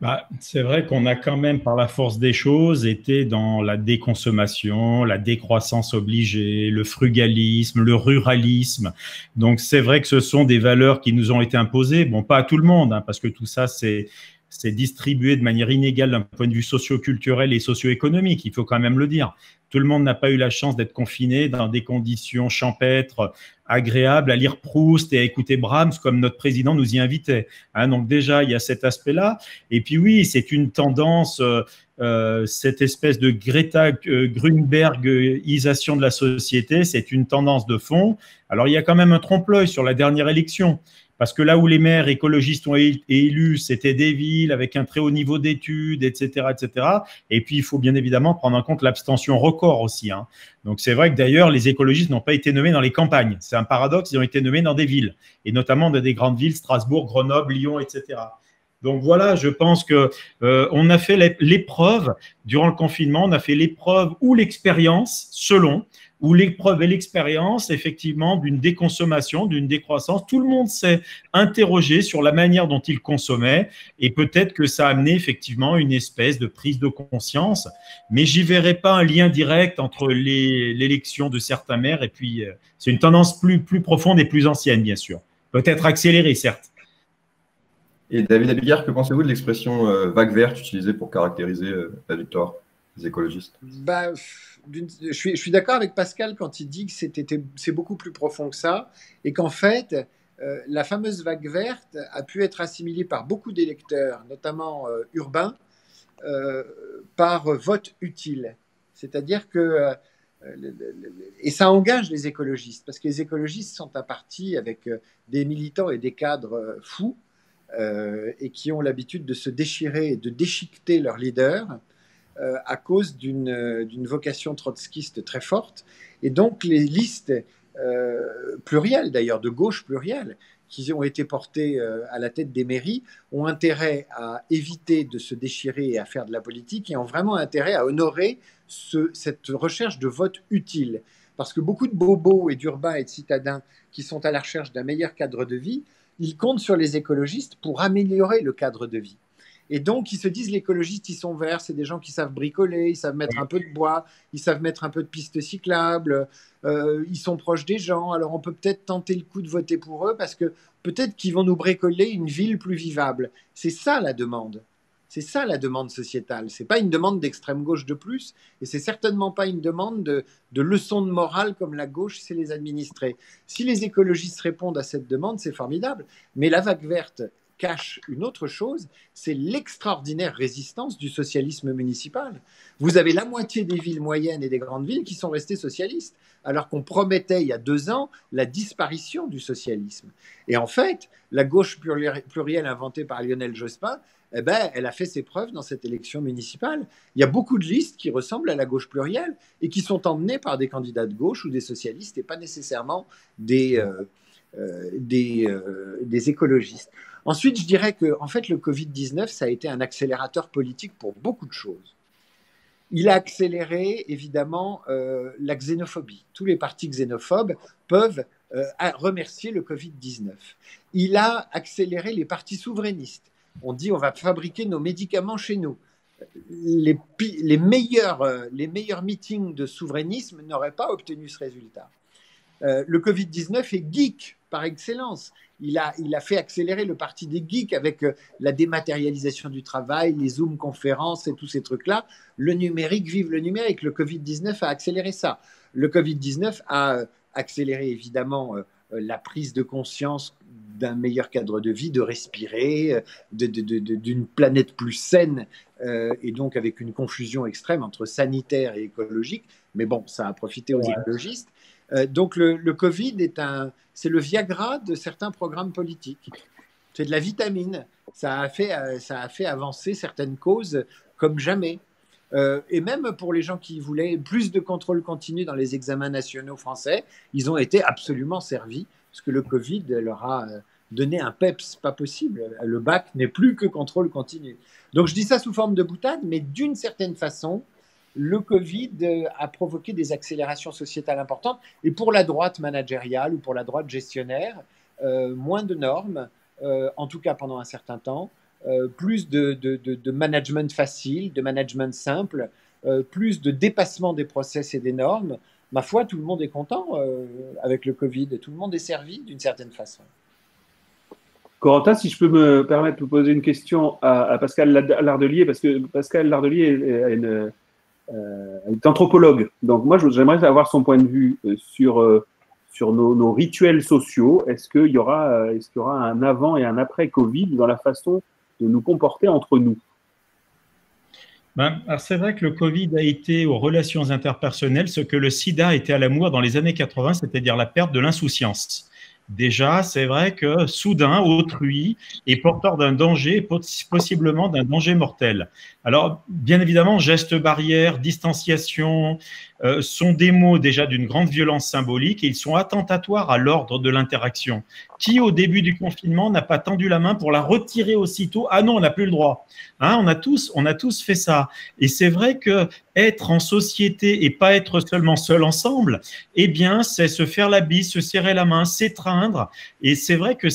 Bah, c'est vrai qu'on a quand même, par la force des choses, été dans la déconsommation, la décroissance obligée, le frugalisme, le ruralisme. Donc c'est vrai que ce sont des valeurs qui nous ont été imposées. Bon, pas à tout le monde, hein, parce que tout ça, c'est c'est distribué de manière inégale d'un point de vue socio-culturel et socio-économique, il faut quand même le dire. Tout le monde n'a pas eu la chance d'être confiné dans des conditions champêtres, agréables, à lire Proust et à écouter Brahms comme notre président nous y invitait. Hein, donc déjà, il y a cet aspect-là. Et puis oui, c'est une tendance, euh, euh, cette espèce de Greta euh, Grunbergisation de la société, c'est une tendance de fond. Alors il y a quand même un trompe-l'œil sur la dernière élection. Parce que là où les maires écologistes ont été élus, c'était des villes avec un très haut niveau d'études, etc., etc. Et puis, il faut bien évidemment prendre en compte l'abstention record aussi. Hein. Donc, c'est vrai que d'ailleurs, les écologistes n'ont pas été nommés dans les campagnes. C'est un paradoxe, ils ont été nommés dans des villes, et notamment dans des grandes villes, Strasbourg, Grenoble, Lyon, etc. Donc voilà, je pense que euh, on a fait l'épreuve durant le confinement, on a fait l'épreuve ou l'expérience, selon, ou l'épreuve et l'expérience, effectivement, d'une déconsommation, d'une décroissance. Tout le monde s'est interrogé sur la manière dont il consommait et peut-être que ça a amené effectivement une espèce de prise de conscience. Mais j'y verrai pas un lien direct entre l'élection de certains maires et puis euh, c'est une tendance plus, plus profonde et plus ancienne, bien sûr. Peut-être accélérée, certes. Et David Abigard, que pensez-vous de l'expression euh, vague verte utilisée pour caractériser euh, la victoire des écologistes? Bah, je suis, d'accord avec Pascal quand il dit que c'est beaucoup plus profond que ça et qu'en fait, euh, la fameuse vague verte a pu être assimilée par beaucoup d'électeurs, notamment urbains, par vote utile. C'est-à-dire que et ça engage les écologistes, parce que les écologistes sont un parti avec des militants et des cadres fous, euh, et qui ont l'habitude de se déchirer et de déchiqueter leur leader euh, à cause euh, d'une vocation trotskiste très forte. Et donc les listes plurielles, d'ailleurs de gauche plurielle, qui ont été portées à la tête des mairies, ont intérêt à éviter de se déchirer et à faire de la politique et ont vraiment intérêt à honorer ce, cette recherche de vote utile. Parce que beaucoup de bobos et d'urbains et de citadins qui sont à la recherche d'un meilleur cadre de vie ils comptent sur les écologistes pour améliorer le cadre de vie. Et donc, ils se disent, les écologistes, ils sont verts, c'est des gens qui savent bricoler, ils savent mettre un peu de bois, ils savent mettre un peu de pistes cyclables, euh, ils sont proches des gens, alors on peut peut-être tenter le coup de voter pour eux parce que peut-être qu'ils vont nous bricoler une ville plus vivable. C'est ça la demande. C'est ça la demande sociétale. C'est pas une demande d'extrême gauche de plus, et c'est certainement pas une demande de, de leçons de morale comme la gauche, c'est les administrés. Si les écologistes répondent à cette demande, c'est formidable. Mais la vague verte cache une autre chose, c'est l'extraordinaire résistance du socialisme municipal. Vous avez la moitié des villes moyennes et des grandes villes qui sont restées socialistes, alors qu'on promettait il y a deux ans la disparition du socialisme. Et en fait, la gauche plurielle inventée par Lionel Jospin, eh ben, elle a fait ses preuves dans cette élection municipale. Il y a beaucoup de listes qui ressemblent à la gauche plurielle et qui sont emmenées par des candidats de gauche ou des socialistes et pas nécessairement des, euh, euh, euh, des, écologistes. Ensuite, je dirais que en fait, le Covid-19, ça a été un accélérateur politique pour beaucoup de choses. Il a accéléré évidemment la xénophobie. Tous les partis xénophobes peuvent remercier le Covid-19. Il a accéléré les partis souverainistes on dit on va fabriquer nos médicaments chez nous. Les, meilleurs, euh, meilleurs meetings de souverainisme n'auraient pas obtenu ce résultat. Euh, le Covid-19 est geek par excellence. Il a, il a fait accélérer le parti des geeks avec euh, la dématérialisation du travail, les Zoom conférences et tous ces trucs-là. Le numérique, vive le numérique. Le Covid-19 a accéléré ça. Le Covid-19 a accéléré évidemment la prise de conscience d'un meilleur cadre de vie, de respirer, d'une planète plus saine, euh, et donc avec une confusion extrême entre sanitaire et écologique. Mais bon, ça a profité aux écologistes. Euh, donc le, Covid est un, c'est le Viagra de certains programmes politiques. C'est de la vitamine. Ça a fait, euh, ça a fait avancer certaines causes comme jamais. et même pour les gens qui voulaient plus de contrôle continu dans les examens nationaux français, ils ont été absolument servis parce que le Covid leur a euh, donné un PEPS pas possible. Le bac n'est plus que contrôle continu. Donc je dis ça sous forme de boutade, mais d'une certaine façon, le Covid euh, a provoqué des accélérations sociétales importantes. Et pour la droite managériale ou pour la droite gestionnaire, euh, moins de normes, en tout cas pendant un certain temps, plus de, de, management facile, de management simple, plus de dépassement des process et des normes, ma foi, tout le monde est content euh, avec le Covid, tout le monde est servi d'une certaine façon. Corentin, si je peux me permettre de poser une question à, Pascal Lardelier, parce que Pascal Lardelier est, euh, anthropologue. Donc moi, j'aimerais avoir son point de vue euh, sur, sur nos, rituels sociaux. Est-ce qu'il y, aura, est y aura un avant et un après Covid dans la façon de nous comporter entre nous? Ben, c'est vrai que le Covid a été aux relations interpersonnelles ce que le sida était à l'amour dans les années 80, c'est-à-dire la perte de l'insouciance. Déjà, c'est vrai que soudain, autrui est porteur d'un danger, possiblement d'un danger mortel. Alors, bien évidemment, gestes barrières, distanciation euh, sont des mots déjà d'une grande violence symbolique et ils sont attentatoires à l'ordre de l'interaction. Qui, au début du confinement, n'a pas tendu la main pour la retirer aussitôt? Ah non, on n'a plus le droit. Hein, on, a tous, on a tous fait ça. Et c'est vrai que être en société et pas être seulement seul ensemble, eh bien, c'est se faire la bise, se serrer la main, s'étreindre. Et c'est vrai que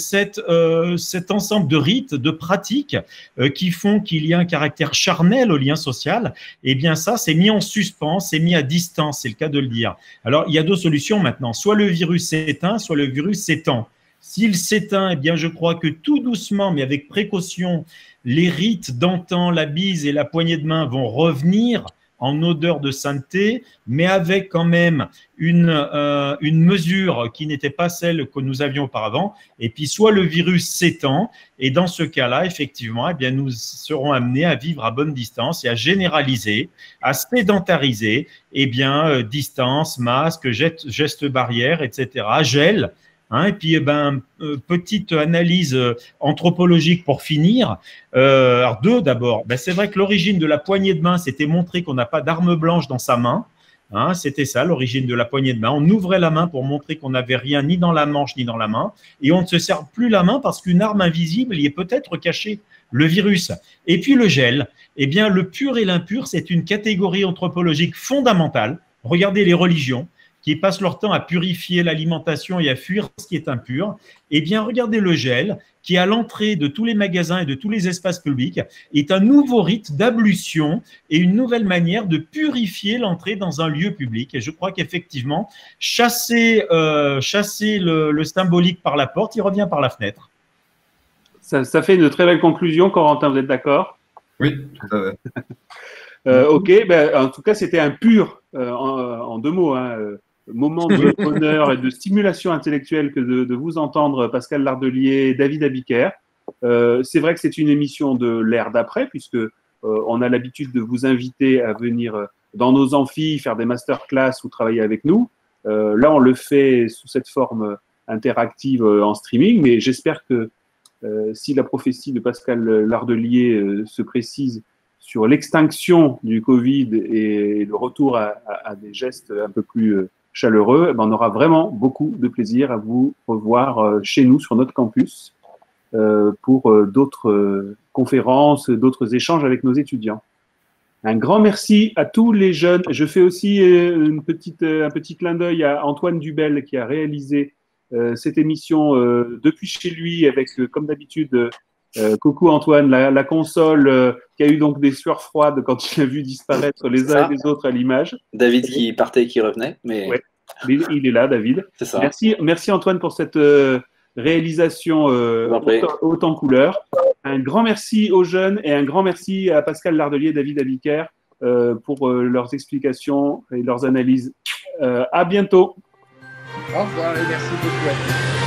euh, cet ensemble de rites, de pratiques euh, qui font qu'il y a un caractère charnel au lien social, eh bien, ça, c'est mis en suspens, c'est mis à distance, c'est le cas de le dire. Alors, il y a deux solutions maintenant. Soit le virus s'éteint, soit le virus s'étend. S'il s'éteint, eh bien, je crois que tout doucement, mais avec précaution, les rites d'antan, la bise et la poignée de main vont revenir en odeur de sainteté, mais avec quand même une, euh, une mesure qui n'était pas celle que nous avions auparavant. Et puis, soit le virus s'étend, et dans ce cas-là, effectivement, eh bien, nous serons amenés à vivre à bonne distance et à généraliser, à sédentariser, eh bien, euh, distance, masque, geste, geste barrière, etc., gel, Hein, et puis, eh ben, euh, petite analyse euh, anthropologique pour finir. Euh, alors, deux d'abord. Ben, c'est vrai que l'origine de la poignée de main, c'était montrer qu'on n'a pas d'arme blanche dans sa main. Hein, c'était ça l'origine de la poignée de main. On ouvrait la main pour montrer qu'on n'avait rien ni dans la manche ni dans la main. Et on ne se sert plus la main parce qu'une arme invisible y est peut-être cachée, le virus. Et puis le gel. Eh bien, le pur et l'impur, c'est une catégorie anthropologique fondamentale. Regardez les religions qui passent leur temps à purifier l'alimentation et à fuir ce qui est impur, eh bien, regardez le gel, qui à l'entrée de tous les magasins et de tous les espaces publics est un nouveau rite d'ablution et une nouvelle manière de purifier l'entrée dans un lieu public. Et je crois qu'effectivement, chasser, euh, chasser le, symbolique par la porte, il revient par la fenêtre. Ça, fait une très belle conclusion, Corentin, vous êtes d'accord? Oui, tout à fait. Euh, ok, ben, en tout cas, c'était un pur, euh, en, deux mots, hein, moment de bonheur et de stimulation intellectuelle que de, vous entendre, Pascal Lardelier, David Abiker. Euh, c'est vrai que c'est une émission de l'ère d'après, puisque euh, on a l'habitude de vous inviter à venir euh, dans nos amphis, faire des masterclass ou travailler avec nous. là, on le fait sous cette forme interactive en streaming, mais j'espère que si la prophétie de Pascal Lardelier se précise sur l'extinction du Covid et le retour à, à, des gestes un peu plus chaleureux, eh ben, on aura vraiment beaucoup de plaisir à vous revoir euh, chez nous sur notre campus euh, pour euh, d'autres conférences, d'autres échanges avec nos étudiants. Un grand merci à tous les jeunes. Je fais aussi un petit clin d'œil à Antoine Dubel qui a réalisé cette émission depuis chez lui avec, comme d'habitude, coucou Antoine, la, console qui a eu donc des sueurs froides quand il a vu disparaître les uns et les autres à l'image. David qui partait et qui revenait. Mais... Il est là, David. Ça. Merci, merci Antoine pour cette euh, réalisation euh, haute, en couleur. Un grand merci aux jeunes et un grand merci à Pascal Lardelier et David Abiker euh, pour leurs explications et leurs analyses. à bientôt. Au revoir et merci beaucoup à tous.